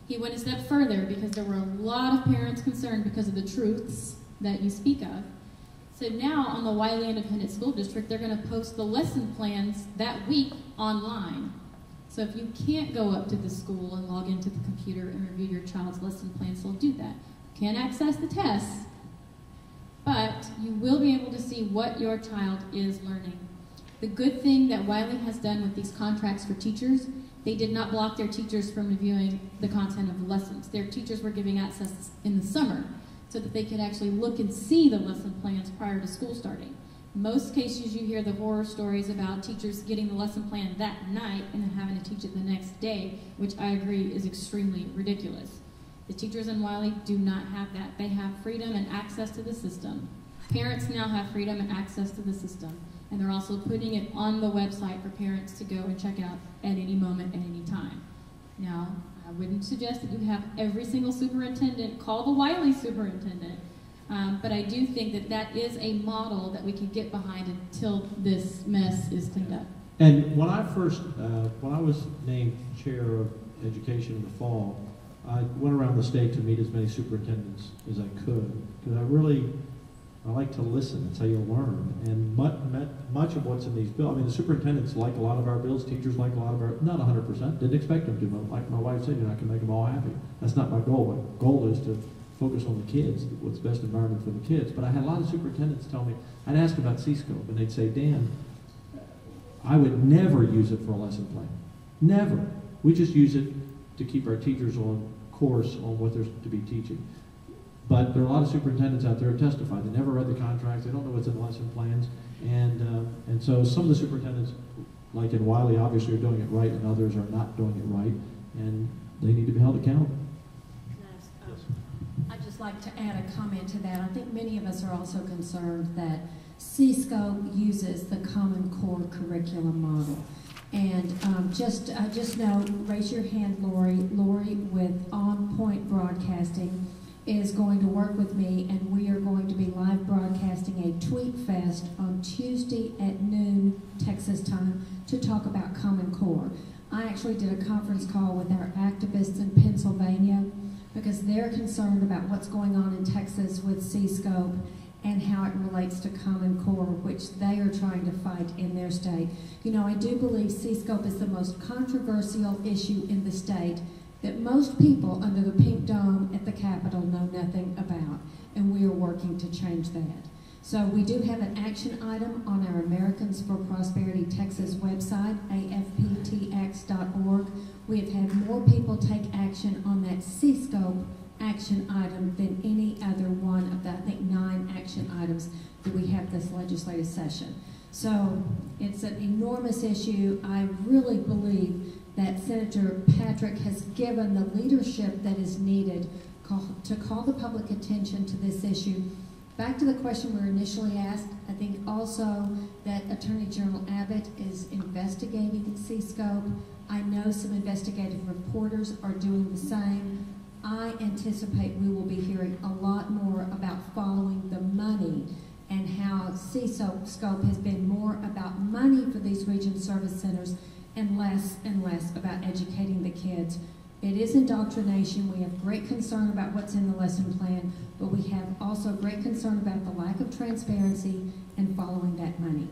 He went a step further because there were a lot of parents concerned because of the truths that you speak of. So now on the Wylie Independent School District, they're going to post the lesson plans that week online. So if you can't go up to the school and log into the computer and review your child's lesson plans, they'll do that. You Can't access the tests, but you will be able to see what your child is learning. The good thing that Wylie has done with these contracts for teachers, they did not block their teachers from reviewing the content of the lessons. Their teachers were giving access in the summer so that they could actually look and see the lesson plans prior to school starting. Most cases you hear the horror stories about teachers getting the lesson plan that night and then having to teach it the next day, which I agree is extremely ridiculous. The teachers in Wylie do not have that. They have freedom and access to the system. Parents now have freedom and access to the system. And they're also putting it on the website for parents to go and check it out at any moment, at any time. Now, I wouldn't suggest that you have every single superintendent call the Wylie superintendent, um, but I do think that that is a model that we can get behind until this mess is cleaned up. And when I first, uh, when I was named chair of education in the fall, I went around the state to meet as many superintendents as I could because I really I like to listen. That's how you learn. And much, much of what's in these bills, I mean, the superintendents like a lot of our bills, teachers like a lot of our, not 100%, didn't expect them to. But like my wife said, you're not going to make them all happy. That's not my goal. My goal is to focus on the kids, what's the best environment for the kids. But I had a lot of superintendents tell me, I'd ask about C-scope, and they'd say, Dan, I would never use it for a lesson plan. Never. We just use it to keep our teachers on course on what they're to be teaching. But there are a lot of superintendents out there who testify. They never read the contracts. They don't know what's in the lesson plans. And, uh, and so some of the superintendents, like in Wylie, obviously are doing it right, and others are not doing it right. And they need to be held accountable. Yes. I'd just like to add a comment to that. I think many of us are also concerned that C-Scope uses the Common Core curriculum model. And um, just, uh, just know, raise your hand, Lori. Lori with On Point Broadcasting is going to work with me, and we are going to be live broadcasting a tweet fest on Tuesday at noon Texas time to talk about Common Core. I actually did a conference call with our activists in Pennsylvania because they're concerned about what's going on in Texas with C-Scope and how it relates to Common Core, which they are trying to fight in their state. You know, I do believe C-Scope is the most controversial issue in the state that most people under the pink dome at the Capitol know nothing about, and we are working to change that. So we do have an action item on our Americans for Prosperity Texas website, afptx.org. We have had more people take action on that C-scope action item than any other one of the, I think, nine action items that we have this legislative session. So it's an enormous issue. I really believe that Senator Patrick has given the leadership that is needed call, to call the public attention to this issue. Back to the question we were initially asked, I think also that Attorney General Abbott is investigating C-scope. I know some investigative reporters are doing the same. I anticipate we will be hearing a lot more about following the money and how C-scope has been more about money for these region service centers and less and less about educating the kids. It is indoctrination. We have great concern about what's in the lesson plan, but we have also great concern about the lack of transparency and following that money.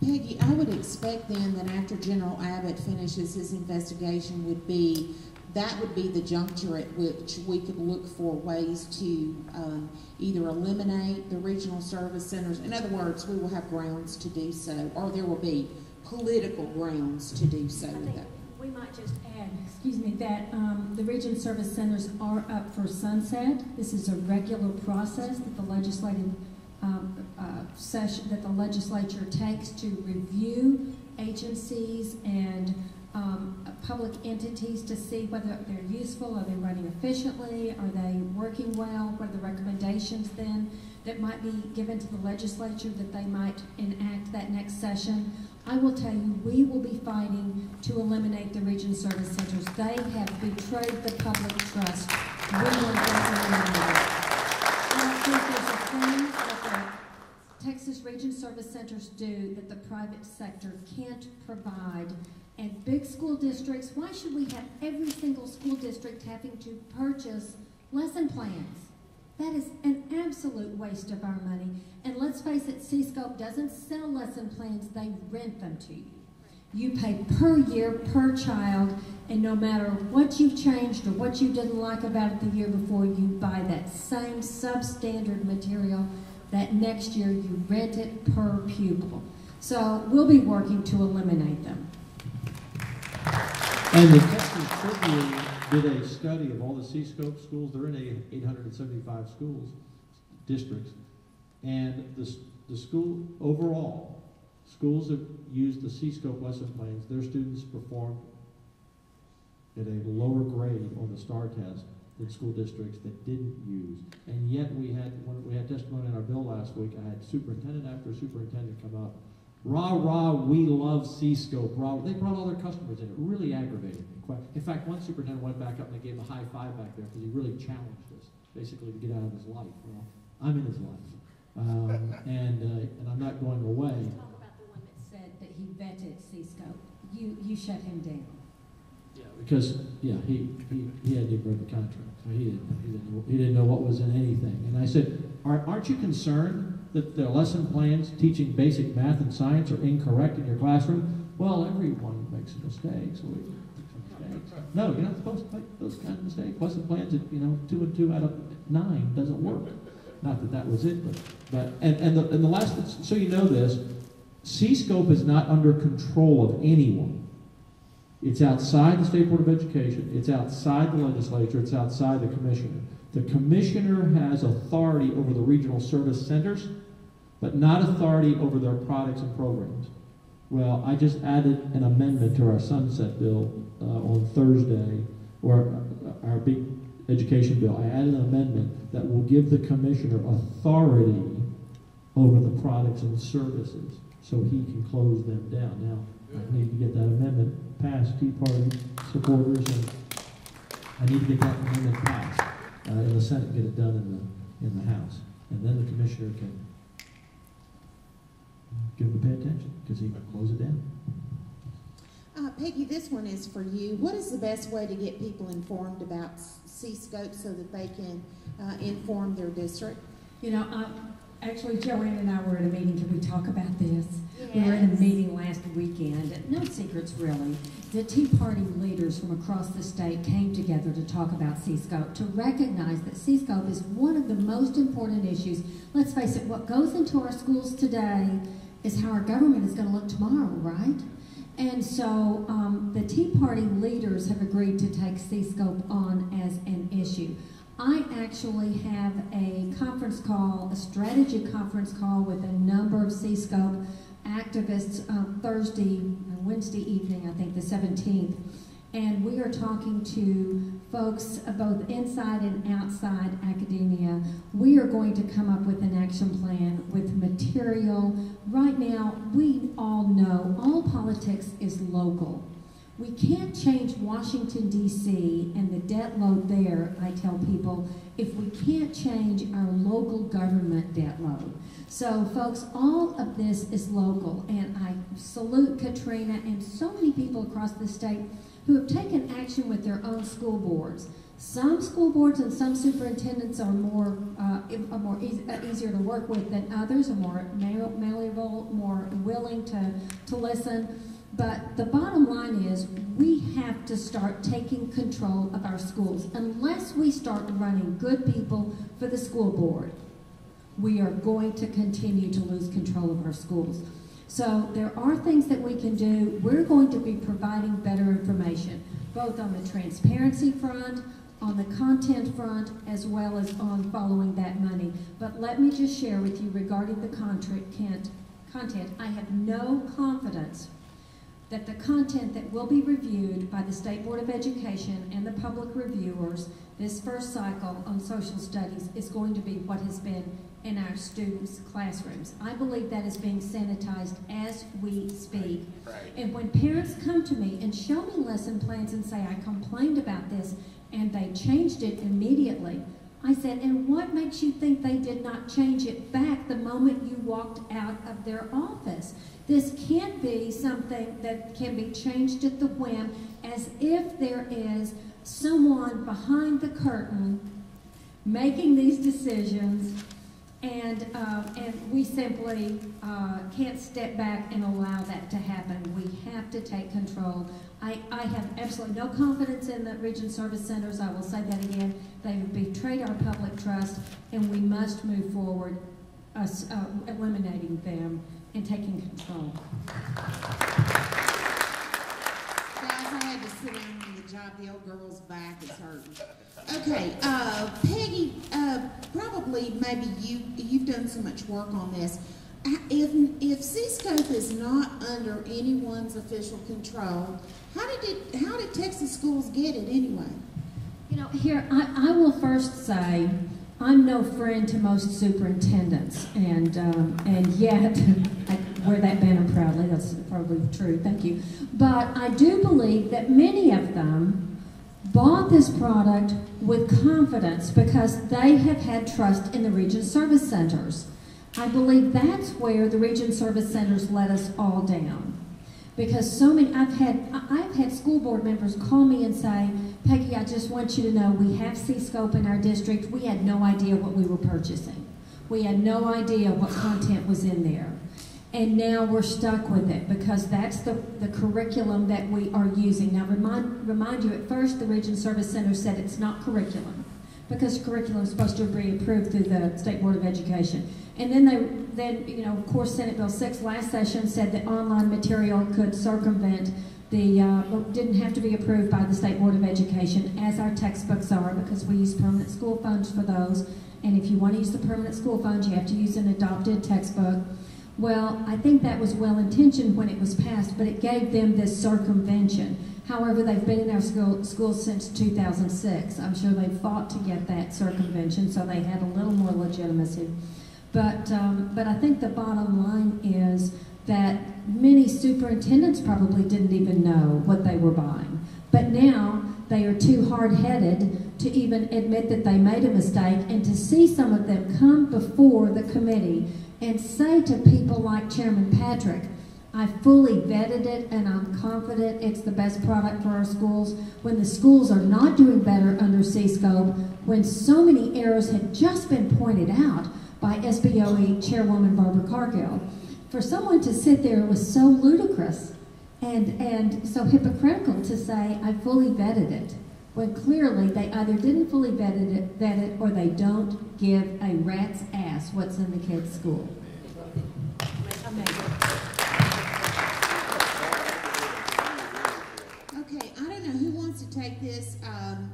Peggy, I would expect then that after General Abbott finishes his investigation would be, that would be the juncture at which we could look for ways to um, either eliminate the regional service centers. In other words, we will have grounds to do so, or there will be political grounds to do so we might just add, excuse me, that um, the region service centers are up for sunset. This is a regular process that the legislative um, uh, session, that the legislature takes to review agencies and um, public entities to see whether they're useful, are they running efficiently, are they working well, what are the recommendations then that might be given to the legislature that they might enact that next session. I will tell you, we will be fighting to eliminate the region service centers. They have betrayed the public trust. We them eliminated. And I think there's that the Texas Region Service Centers do that the private sector can't provide. And big school districts, why should we have every single school district having to purchase lesson plans? That is an absolute waste of our money. And let's face it, C-Scope doesn't sell lesson plans, they rent them to you. You pay per year, per child, and no matter what you've changed or what you didn't like about it the year before, you buy that same substandard material that next year you rent it per pupil. So we'll be working to eliminate them. And the did a study of all the C-scope schools. They're in 875 schools, districts. And the, the school, overall, schools that used the C-scope lesson plans, their students performed at a lower grade on the STAAR test than school districts that didn't use. And yet we had, when we had testimony in our bill last week, I had superintendent after superintendent come up. Rah, rah, we love C-scope, rah. They brought all their customers in. It really aggravated me. Quite- In fact, one superintendent went back up and they gave him a high five back there because he really challenged us, basically to get out of his life. Well, I'm in his life. Um, and, uh, and I'm not going away. Talk about the one that said that he vetted C-Scope. You, you shut him down. Yeah, because, yeah, he, he, he hadn't even read the contract, so he didn't, he didn't, know- he didn't know what was in anything. And I said, "Aren't- aren't you concerned that the lesson plans teaching basic math and science are incorrect in your classroom? Well, everyone makes mistakes, we mistakes. No, you're not supposed to make those kind of mistakes. Lesson plans, that, you know, two and two out of nine doesn't work. Not that that was it, but, but, and, and the, and the last, so you know this, C-scope is not under control of anyone. It's outside the State Board of Education, it's outside the legislature, it's outside the commissioner. The commissioner has authority over the regional service centers, but not authority over their products and programs. Well, I just added an amendment to our sunset bill uh, on Thursday, or uh, our big education bill. I added an amendment that will give the commissioner authority over the products and services, so he can close them down. Now, I need to get that amendment passed, Tea Party supporters, and I need to get that amendment passed uh, in the Senate, get it done in the, in the House. And then the commissioner can give him to pay attention, because he can close it down. Uh, Peggy, this one is for you. What is the best way to get people informed about C-scope so that they can uh, inform their district? You know, uh, actually, JoAnn and I were at a meeting, can we talk about this? We were in a meeting last weekend, no secrets really. The Tea Party leaders from across the state came together to talk about C-scope, to recognize that C-scope is one of the most important issues. Let's face it, what goes into our schools today is how our government is going to look tomorrow, right? And so um, the Tea Party leaders have agreed to take C-scope on as an issue. I actually have a conference call, a strategy conference call with a number of C-scope activists um, Thursday, uh, Wednesday evening, I think the 17th. And we are talking to folks uh, both inside and outside academia. We are going to come up with an action plan with material. Right now, we all know all politics is local. We can't change Washington, D.C. and the debt load there, I tell people, if we can't change our local government debt load. So, folks, all of this is local, and I salute Katrina and so many people across the state who have taken action with their own school boards. Some school boards and some superintendents are more uh, are more eas uh, easier to work with than others, are more malleable, more willing to to listen. But the bottom line is we have to start taking control of our schools. Unless we start running good people for the school board, we are going to continue to lose control of our schools. So there are things that we can do. We're going to be providing better information, both on the transparency front, on the content front, as well as on following that money. But let me just share with you regarding the content, content. I have no confidence that the content that will be reviewed by the State Board of Education and the public reviewers this first cycle on social studies is going to be what has been in our students' classrooms. I believe that is being sanitized as we speak. And when parents come to me and show me lesson plans and say, I complained about this, and they changed it immediately, I said, and what makes you think they did not change it back the moment you walked out of their office? This can't be something that can be changed at the whim as if there is someone behind the curtain making these decisions and, uh, and we simply uh, can't step back and allow that to happen. We have to take control. I, I have absolutely no confidence in the region service centers. I will say that again. They have betrayed our public trust, and we must move forward, us uh, eliminating them and taking control. Guys, I had to sit on the job. The old girl's back is hurting. Okay, uh, Peggy, uh, probably maybe you you've done so much work on this. If if C-Scope is not under anyone's official control, how did it? How did Texas schools get it anyway? You know, here, I, I will first say, I'm no friend to most superintendents, and, um, and yet, I wear that banner proudly, that's probably true, thank you. But I do believe that many of them bought this product with confidence because they have had trust in the region service centers. I believe that's where the region service centers let us all down. Because so many, I've had, I've had school board members call me and say, Peggy, I just want you to know we have C-scope in our district. We had no idea what we were purchasing. We had no idea what content was in there. And now we're stuck with it because that's the, the curriculum that we are using. Now remind, remind you, at first the Region Service Center said it's not curriculum because curriculum is supposed to be approved through the State Board of Education. And then they, then, you know, of course, Senate Bill 6 last session said that online material could circumvent the, uh, didn't have to be approved by the State Board of Education, as our textbooks are, because we use permanent school funds for those. And if you want to use the permanent school funds, you have to use an adopted textbook. Well, I think that was well intentioned when it was passed, but it gave them this circumvention. However, they've been in our school, schools since 2006. I'm sure they fought to get that circumvention, so they had a little more legitimacy. But, um, but I think the bottom line is that many superintendents probably didn't even know what they were buying. But now they are too hard-headed to even admit that they made a mistake and to see some of them come before the committee and say to people like Chairman Patrick, I fully vetted it and I'm confident it's the best product for our schools. When the schools are not doing better under C-Scope, when so many errors had just been pointed out by SBOE Chairwoman Barbara Cargill, for someone to sit there was so ludicrous and, and so hypocritical to say, I fully vetted it, when clearly they either didn't fully vet it, vet it or they don't give a rat's ass what's in the kid's school. Okay, I don't know who wants to take this, um,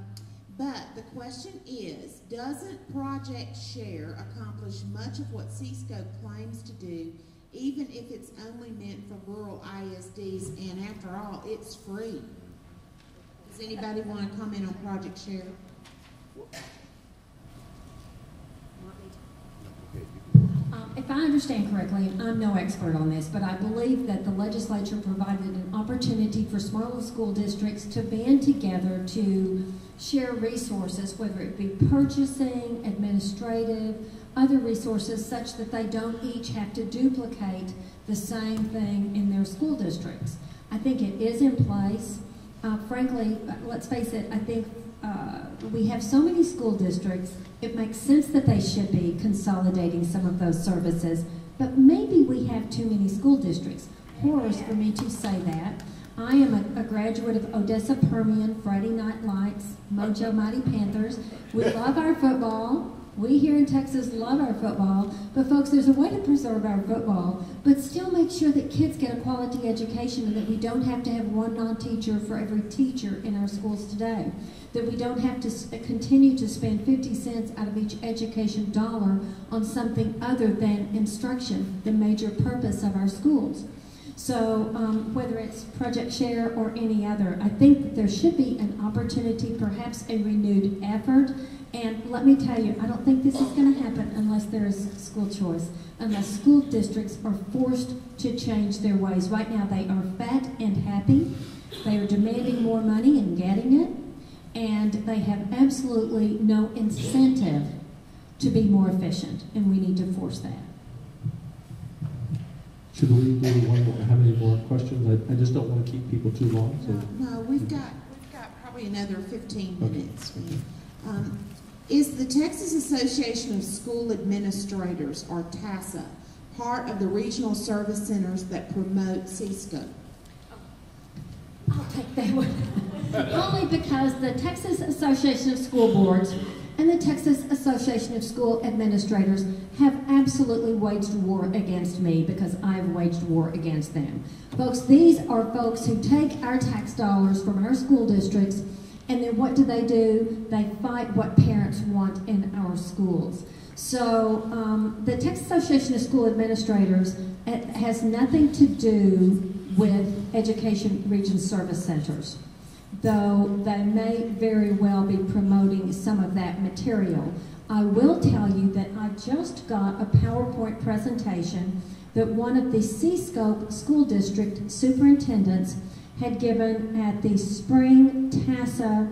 but the question is, doesn't Project Share accomplish much of what C-Scope claims to do, even if it's only meant for rural ISDs, and after all, it's free? Does anybody want to comment on Project Share? Um, If I understand correctly, and I'm no expert on this, but I believe that the legislature provided an opportunity for smaller school districts to band together to share resources, whether it be purchasing, administrative, other resources, such that they don't each have to duplicate the same thing in their school districts. I think it is in place. Uh, frankly, uh, let's face it, I think uh, we have so many school districts, it makes sense that they should be consolidating some of those services, but maybe we have too many school districts. Horrors for me to say that. I am a, a graduate of Odessa Permian, Friday Night Lights, Mojo Mighty Panthers. We love our football. We here in Texas love our football, but folks, there's a way to preserve our football, but still make sure that kids get a quality education and that we don't have to have one non-teacher for every teacher in our schools today. That we don't have to continue to spend 50 cents out of each education dollar on something other than instruction, the major purpose of our schools. So um, whether it's Project Share or any other, I think that there should be an opportunity, perhaps a renewed effort. And let me tell you, I don't think this is going to happen unless there is school choice, unless school districts are forced to change their ways. Right now, they are fat and happy. They are demanding more money and getting it. And they have absolutely no incentive to be more efficient, and we need to force that. Should we do one more, have any more questions? I, I just don't want to keep people too long, so. No, no, we've got, we've got probably another fifteen Okay. minutes. Um, Is the Texas Association of School Administrators, or TASA, part of the regional service centers that promote C-Scope? I'll take that one. Only because the Texas Association of School Boards and the Texas Association of School Administrators have absolutely waged war against me because I've waged war against them. Folks, these are folks who take our tax dollars from our school districts and then what do they do? They fight what parents want in our schools. So um, the Texas Association of School Administrators has nothing to do with Education Region Service Centers, though they may very well be promoting some of that material. I will tell you that I just got a PowerPoint presentation that one of the C-Scope school district superintendents had given at the spring TASA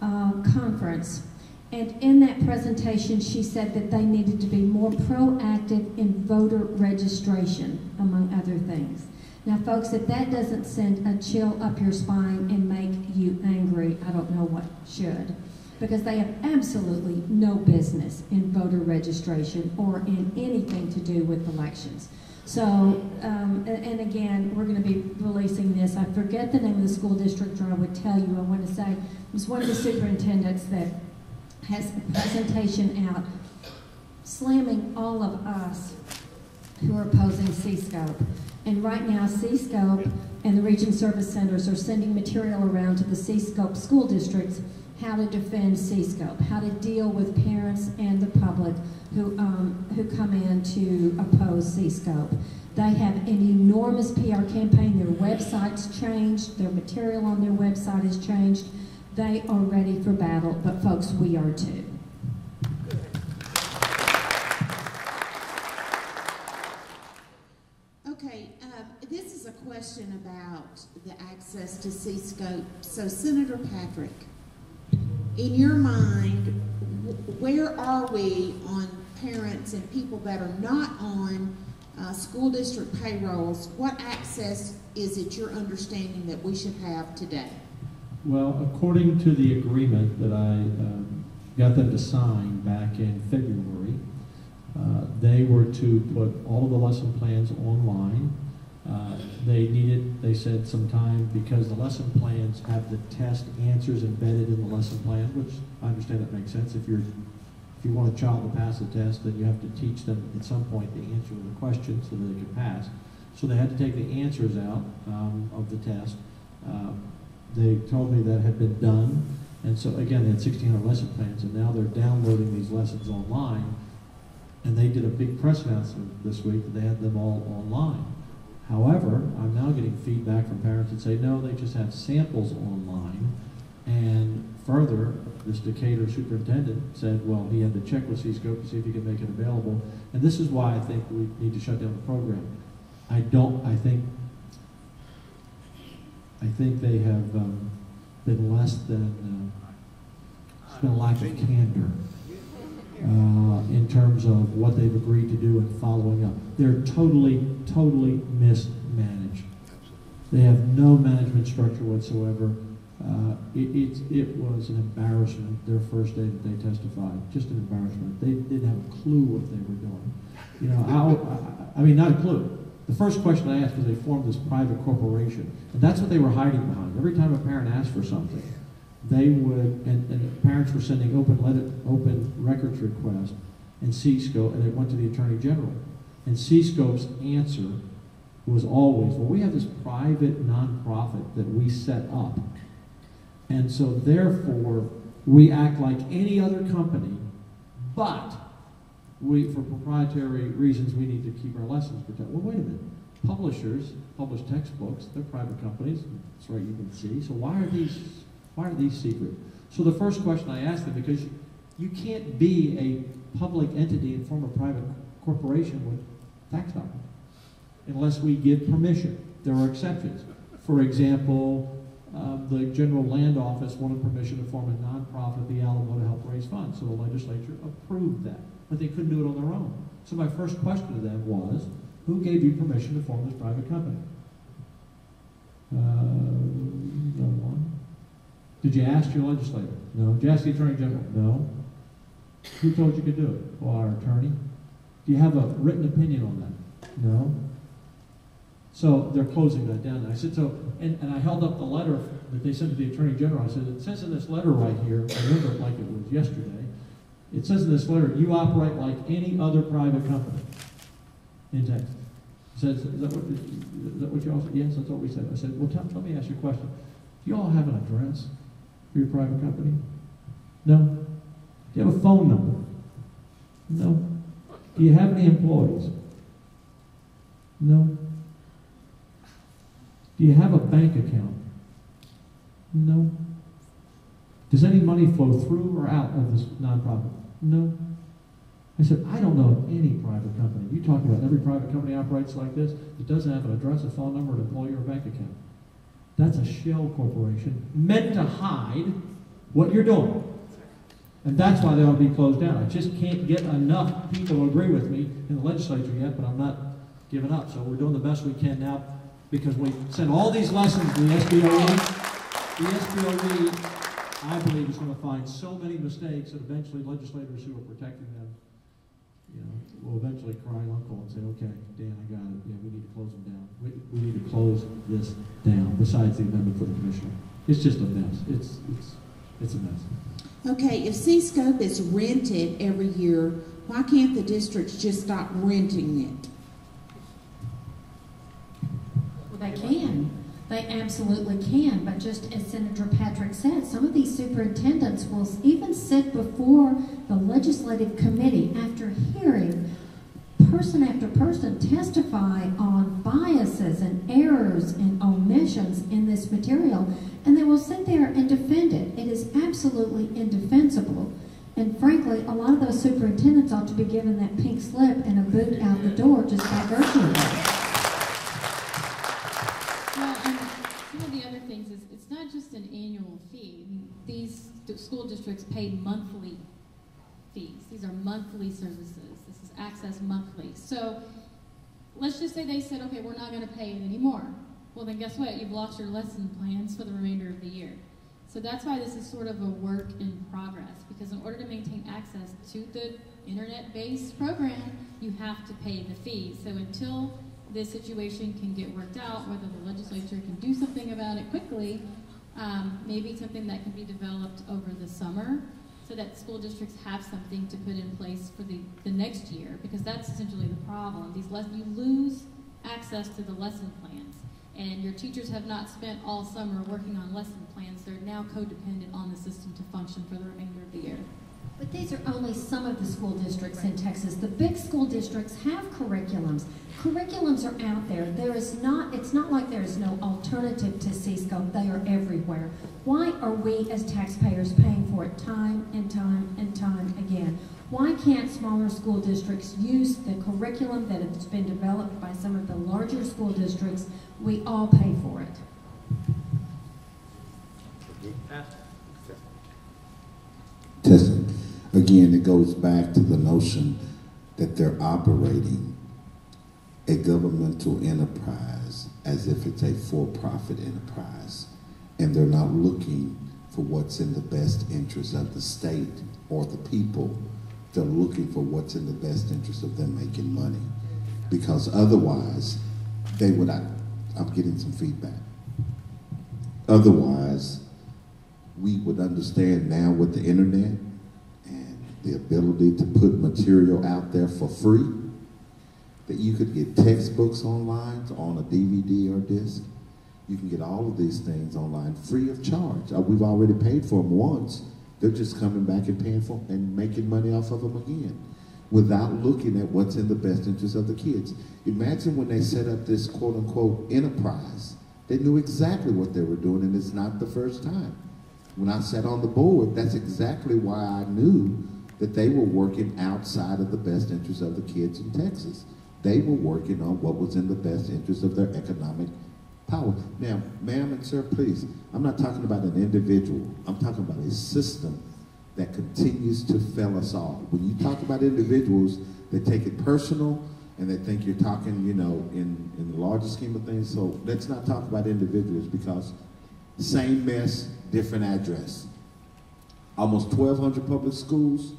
uh, conference. And in that presentation, she said that they needed to be more proactive in voter registration, among other things. Now, folks, if that doesn't send a chill up your spine and make you angry, I don't know what should. Because they have absolutely no business in voter registration or in anything to do with elections. So, um, and, again, we're going to be releasing this. I forget the name of the school district, or I would tell you. I want to say it was one of the superintendents that has a presentation out slamming all of us who are opposing C-Scope. And right now, C-Scope and the Region Service Centers are sending material around to the C-Scope school districts how to defend C-Scope, how to deal with parents and the public who, um, who come in to oppose C-Scope. They have an enormous PR campaign. Their website's changed. Their material on their website has changed. They are ready for battle, but folks, we are too. Okay, uh, this is a question about the access to C-scope. So Senator Patrick, in your mind, where are we on parents and people that are not on uh, school district payrolls? What access is it your understanding that we should have today? Well, according to the agreement that I um, got them to sign back in February, uh, they were to put all of the lesson plans online. Uh, they needed, they said, some time because the lesson plans have the test answers embedded in the lesson plan, which I understand that makes sense. If you're, if you want a child to pass the test, then you have to teach them at some point the answer to the question so that they can pass. So they had to take the answers out um, of the test. Uh, they told me that had been done, and so again, they had 1,600 lesson plans, and now they're downloading these lessons online. And they did a big press announcement this week that they had them all online. However, I'm now getting feedback from parents that say, no, they just have samples online. And further, this Decatur superintendent said, well, he had to check with C-Scope to see if he could make it available. And this is why I think we need to shut down the program. I don't, I think, I think they have um, been less than, uh, it's been a lack of candor uh, in terms of what they've agreed to do and following up. They're totally, totally mismanaged. They have no management structure whatsoever. Uh, it, it, it was an embarrassment their first day that they testified. Just an embarrassment. They didn't have a clue what they were doing. You know, I, I, I mean, not a clue. The first question I asked was they formed this private corporation, and that's what they were hiding behind. Every time a parent asked for something, they would, and, and parents were sending open letter, open records requests, and C-Scope, and it went to the Attorney General. And C-Scope's answer was always, well, we have this private nonprofit that we set up, and so therefore we act like any other company, but we, for proprietary reasons, we need to keep our lessons protected. Well, wait a minute. publishers publish textbooks. They're private companies. That's right, you can see. So why are these why are these secret? So the first question I asked them because you, can't be a public entity and form a private corporation with tax dollars unless we give permission. There are exceptions. For example, um, the General Land Office wanted permission to form a nonprofit, the Alamo, to help raise funds. So the legislature approved that, but they couldn't do it on their own. So my first question to them was, who gave you permission to form this private company? Uh, no one. Did you ask your legislator? No. Did you ask the Attorney General? No. Who told you could do it? Well, our attorney. Do you have a written opinion on that? No. So they're closing that down. I said, so, and, and I held up the letter that they sent to the Attorney General. I said, it says in this letter right here, I remember it like it was yesterday, it says in this letter, you operate like any other private company in Texas. He says, is that what, is that what you all said? Yes, that's what we said. I said, well, tell, let me ask you a question. Do you all have an address for your private company? No? Do you have a phone number? No. Do you have any employees? No. Do you have a bank account? No. Does any money flow through or out of this nonprofit? No. I said, I don't know of any private company. You talk about every private company operates like this. It doesn't have an address, a phone number, an employee, or a bank account. That's a shell corporation meant to hide what you're doing. And that's why they ought to be closed down. I just can't get enough people to agree with me in the legislature yet, but I'm not giving up. So we're doing the best we can now because we sent all these lessons to the SBOE. The SBOE, I believe, is going to find so many mistakes that eventually legislators who are protecting them, you know, will eventually cry uncle and say, okay, Dan, I got it. Yeah, we need to close them down. We, we need to close this down, besides the amendment for the commissioner. It's just a mess. It's, it's, it's a mess. Okay, if C-Scope is rented every year, why can't the districts just stop renting it? Well, they can. They absolutely can. But just as Senator Patrick said, some of these superintendents will even sit before the legislative committee after hearing person after person testify on biases and errors and omissions in this material, and they will sit there and defend it. It is absolutely indefensible. And frankly, a lot of those superintendents ought to be given that pink slip and a boot out the door just by virtue of that. Well, and some of the other things is, it's not just an annual fee. These school districts pay monthly fees. These are monthly services. This is access monthly. So let's just say they said, okay, we're not gonna pay it anymore. Well, then guess what? You've lost your lesson plans for the remainder of the year. So that's why this is sort of a work in progress, because in order to maintain access to the internet-based program, you have to pay the fee. So until this situation can get worked out, whether the legislature can do something about it quickly, um, maybe something that can be developed over the summer, so that school districts have something to put in place for the, the next year, because that's essentially the problem. These you lose access to the lesson plans, and your teachers have not spent all summer working on lesson plans. They're now codependent on the system to function for the remainder of the year. But these are only some of the school districts in Texas. The big school districts have curriculums. Curriculums are out there. There is not, it's not like there is no alternative to C-SCOPE. They are everywhere. Why are we as taxpayers paying for it time and time and time again? Why can't smaller school districts use the curriculum that has been developed by some of the larger school districts? We all pay for it. Ask. Again, it goes back to the notion that they're operating a governmental enterprise as if it's a for-profit enterprise. And they're not looking for what's in the best interest of the state or the people. They're looking for what's in the best interest of them making money. Because otherwise, they would, I, I'm getting some feedback. Otherwise, we would understand now with the internet the ability to put material out there for free that you could get textbooks online on a DVD or disc. You can get all of these things online free of charge. Uh, we've already paid for them once. They're just coming back and paying for and making money off of them again. without looking at what's in the best interest of the kids. Imagine when they set up this quote unquote enterprise. They knew exactly what they were doing, and it's not the first time. When I sat on the board, that's exactly why I knew that they were working outside of the best interest of the kids in Texas. They were working on what was in the best interest of their economic power. Now, ma'am and sir, please, I'm not talking about an individual. I'm talking about a system that continues to fail us all. When you talk about individuals, they take it personal and they think you're talking, you know, in, in the larger scheme of things. So let's not talk about individuals because same mess, different address. Almost 1,200 public schools,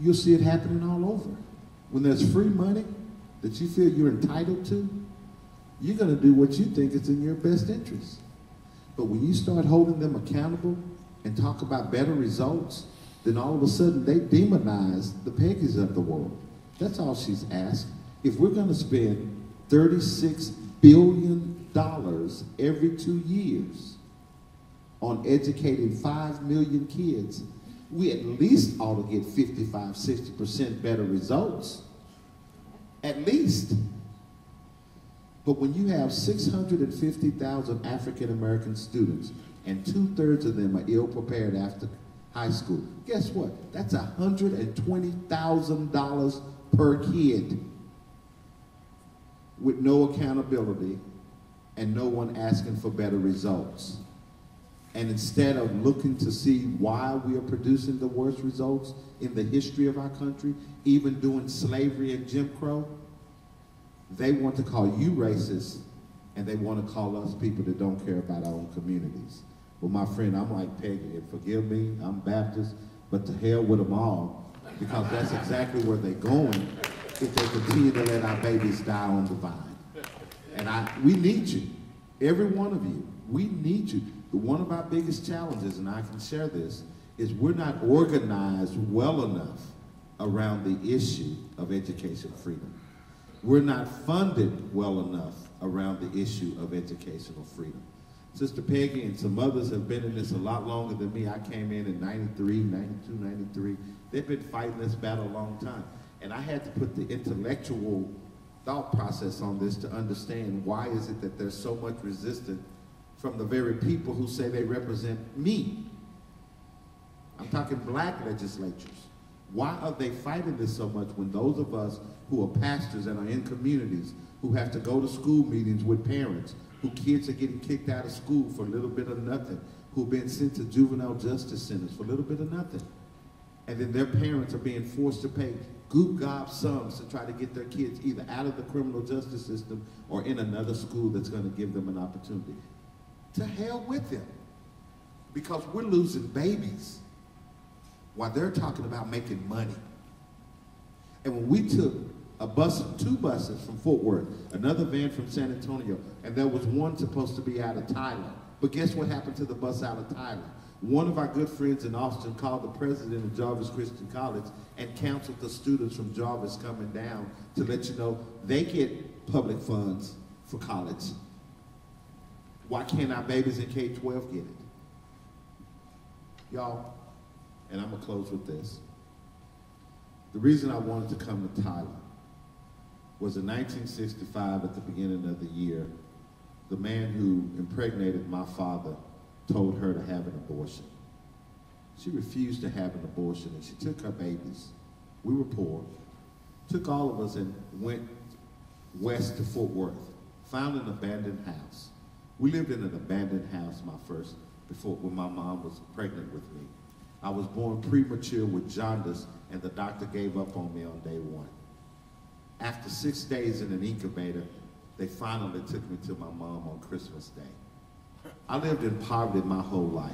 you'll see it happening all over. When there's free money that you feel you're entitled to, you're going to do what you think is in your best interest. But when you start holding them accountable and talk about better results, then all of a sudden they demonize the Peggies of the world. That's all she's asked. If we're going to spend $36 billion every two years on educating 5 million kids, we at least ought to get 55, 60% better results. At least. But when you have 650,000 African American students and two thirds of them are ill prepared after high school, guess what? That's $120,000 per kid with no accountability and no one asking for better results. And instead of looking to see why we are producing the worst results in the history of our country, even doing slavery and Jim Crow, they want to call you racist and they want to call us people that don't care about our own communities. Well, my friend, I'm like Peggy, and forgive me, I'm Baptist, but to hell with them all, because that's exactly where they're going if they continue to let our babies die on the vine. And I, we need you, every one of you. We need you. One of our biggest challenges, and I can share this, is we're not organized well enough around the issue of education freedom. We're not funded well enough around the issue of educational freedom. Sister Peggy and some others have been in this a lot longer than me. I came in in 93, 92, 93. They've been fighting this battle a long time. And I had to put the intellectual thought process on this to understand why is it that there's so much resistance from the very people who say they represent me. I'm talking black legislatures. Why are they fighting this so much when those of us who are pastors and are in communities who have to go to school meetings with parents, who kids are getting kicked out of school for a little bit of nothing, who've been sent to juvenile justice centers for a little bit of nothing. And then their parents are being forced to pay goop gob sums to try to get their kids either out of the criminal justice system or in another school that's going to give them an opportunity. To hell with them. Because we're losing babies while they're talking about making money. And when we took a bus, two buses from Fort Worth, another van from San Antonio, and there was one supposed to be out of Tyler. But guess what happened to the bus out of Tyler? One of our good friends in Austin called the president of Jarvis Christian College and counseled the students from Jarvis coming down to let you know they get public funds for college. Why can't our babies in K-12 get it? Y'all, and I'm gonna close with this. The reason I wanted to come to Tyler was in 1965 at the beginning of the year, the man who impregnated my father told her to have an abortion. She refused to have an abortion and she took her babies. We were poor. Took all of us and went west to Fort Worth. Found an abandoned house. We lived in an abandoned house my first, before when my mom was pregnant with me. I was born premature with jaundice and the doctor gave up on me on day one. After six days in an incubator, they finally took me to my mom on Christmas Day. I lived in poverty my whole life.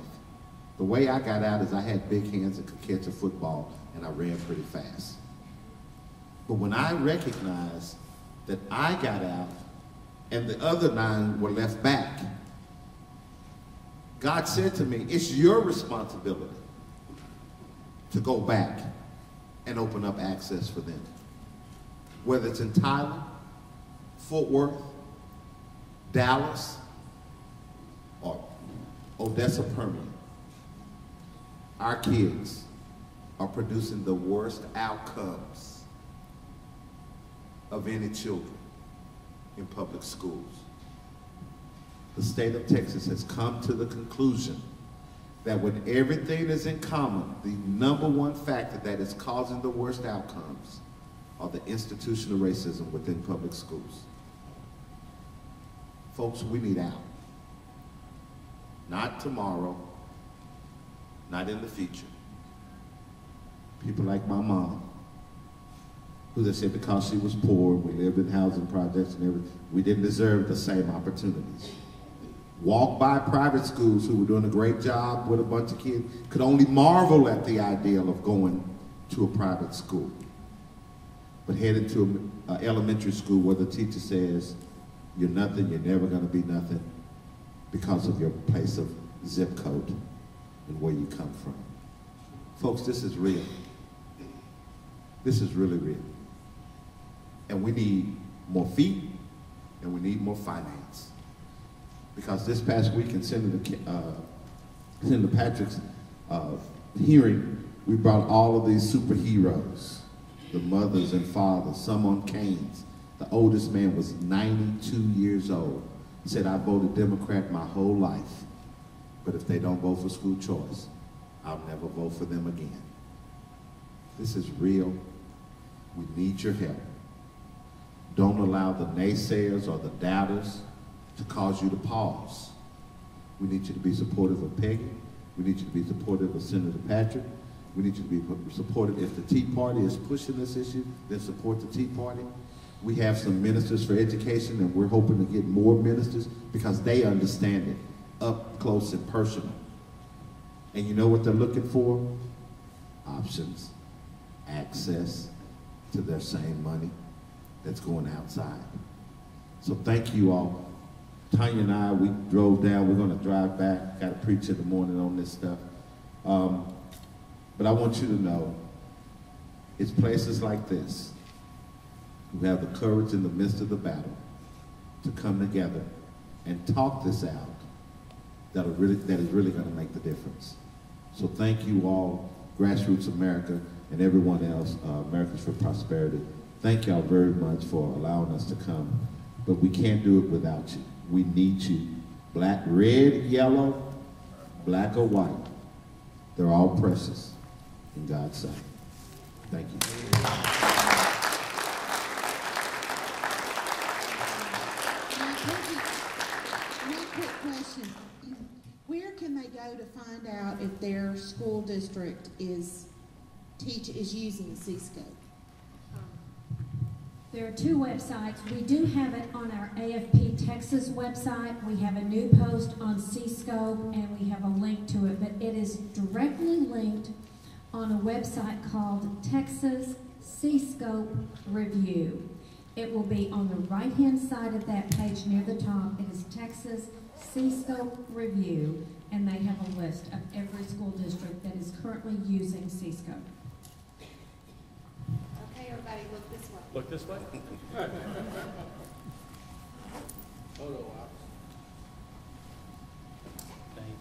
The way I got out is I had big hands and could catch a football, and I ran pretty fast. But when I recognized that I got out and the other nine were left back, God said to me, it's your responsibility to go back and open up access for them. Whether it's in Tyler, Fort Worth, Dallas, or Odessa Permian. Our kids are producing the worst outcomes of any children in public schools. The state of Texas has come to the conclusion that when everything is in common, the number one factor that is causing the worst outcomes are the institutional racism within public schools. Folks, we need out. Not tomorrow, not in the future. People like my mom, who they said because she was poor, we lived in housing projects and everything, we didn't deserve the same opportunities. Walk by private schools who were doing a great job with a bunch of kids, could only marvel at the ideal of going to a private school. But headed to an elementary school where the teacher says, you're nothing, you're never gonna be nothing because of your place of zip code and where you come from. Folks, this is real. This is really real. And we need more feet and we need more finance. Because this past week in Senator, uh, Senator Patrick's uh, hearing, we brought all of these superheroes, the mothers and fathers, some on canes. The oldest man was 92 years old. He said, I voted Democrat my whole life, but if they don't vote for school choice, I'll never vote for them again. This is real. We need your help. Don't allow the naysayers or the doubters to cause you to pause. We need you to be supportive of Peggy. We need you to be supportive of Senator Patrick. We need you to be supportive. If the Tea Party is pushing this issue, then support the Tea Party. We have some ministers for education, and we're hoping to get more ministers because they understand it up close and personal. And you know what they're looking for? Options, access to their same money that's going outside. So thank you all. Tanya and I, we drove down. We're going to drive back. Got to preach in the morning on this stuff. Um, but I want you to know, it's places like this who have the courage in the midst of the battle to come together and talk this out that, really, that is really going to make the difference. So thank you all, Grassroots America, and everyone else, uh, Americans for Prosperity. Thank y'all very much for allowing us to come, but we can't do it without you. We need you. Black, red, yellow, black or white, they're all precious in God's sight. Thank you. One quick question. Where can they go to find out if their school district is teach is using C-scope? There are two websites. We do have it on our AFP Texas website. We have a new post on C-Scope and we have a link to it, but it is directly linked on a website called Texas C-Scope Review. It will be on the right-hand side of that page near the top. It is Texas C-Scope Review, and they have a list of every school district that is currently using C-Scope. Okay, everybody, look this way. Look this way. Thank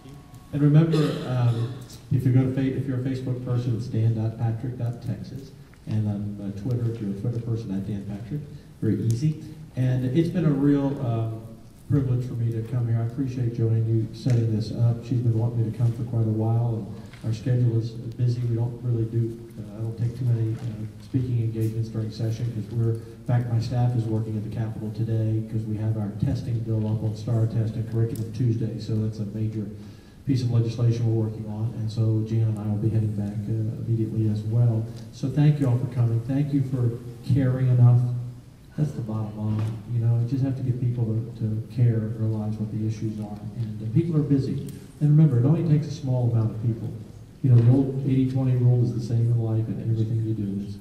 you. And remember, um, if you go to fa- if you're a Facebook person, it's dan.patrick.texas, and on uh, Twitter, if you're a Twitter person, at Dan Patrick. Very easy. And it's been a real um, privilege for me to come here. I appreciate JoAnn you setting this up. She's been wanting me to come for quite a while, and our schedule is busy. We don't really do. Uh, I don't take too many uh, speaking engagements during session because we're. In fact, my staff is working at the Capitol today because we have our testing bill up on STAAR Test and Curriculum Tuesday. So that's a major piece of legislation we're working on, and so Jan and I will be heading back uh, immediately as well. So thank you all for coming. Thank you for caring enough. That's the bottom line. You know, you just have to get people to, to care and realize what the issues are. And uh, people are busy. And remember, it only takes a small amount of people. You know, the old 80-20 rule is the same in life and everything you do is,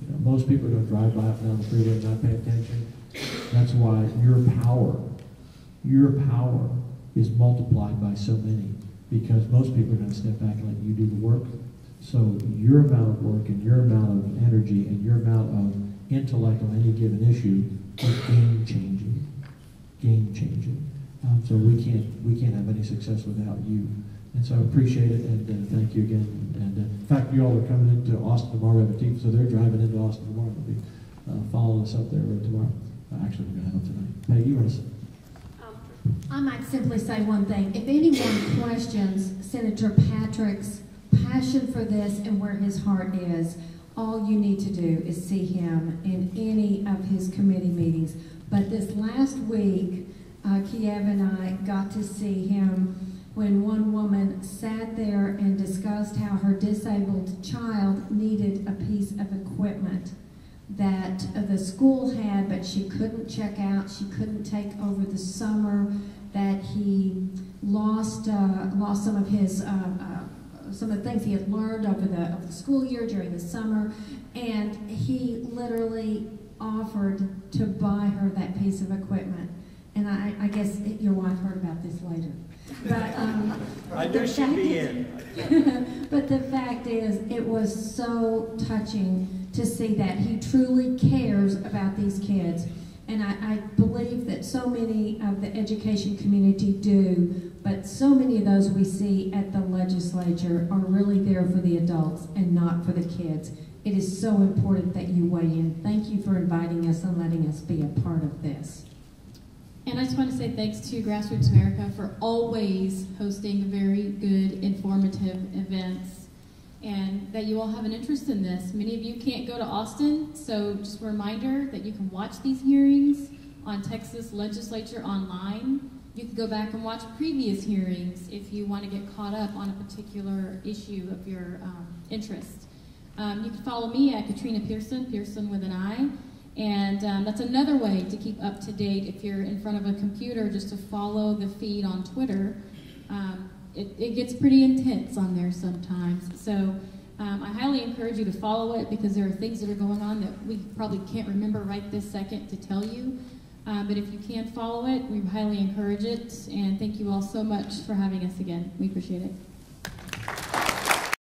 you know, most people are going to drive by and down the freeway and not pay attention. That's why your power, your power is multiplied by so many because most people are going to step back and let you do the work. So your amount of work and your amount of energy and your amount of intellect on any given issue is game changing, game changing. Um, so we can't we can't have any success without you. And so I appreciate it, and uh, thank you again. And uh, in fact, you all are coming into Austin tomorrow. We have a team, so they're driving into Austin tomorrow. They'll be uh, following us up there tomorrow. Uh, actually, we're going to have them tonight. Peggy, you want to say? I might simply say one thing. If anyone questions Senator Patrick's passion for this and where his heart is, all you need to do is see him in any of his committee meetings. But this last week, uh, Kyev and I got to see him when one woman sat there and discussed how her disabled child needed a piece of equipment that the school had, but she couldn't check out. She couldn't take over the summer. That he lost uh, lost some of his uh, uh, some of the things he had learned over the, over the school year during the summer, and he literally offered to buy her that piece of equipment. And I, I guess your wife heard about this later. But um, I the knew she'd fact be is- in. but the fact is, it was so touching to see that he truly cares about these kids. And I, I believe that so many of the education community do, but so many of those we see at the legislature are really there for the adults and not for the kids. It is so important that you weigh in. Thank you for inviting us and letting us be a part of this. And I just want to say thanks to Grassroots America for always hosting very good, informative events, and that you all have an interest in this. Many of you can't go to Austin, so just a reminder that you can watch these hearings on Texas Legislature online. You can go back and watch previous hearings if you want to get caught up on a particular issue of your um, interest. Um, you can follow me at Katrina Pierson, Pierson with an I. And um, that's another way to keep up to date if you're in front of a computer, just to follow the feed on Twitter. Um, it, it gets pretty intense on there sometimes. So um, I highly encourage you to follow it because there are things that are going on that we probably can't remember right this second to tell you. Uh, but if you can follow it, we highly encourage it. And thank you all so much for having us again. We appreciate it.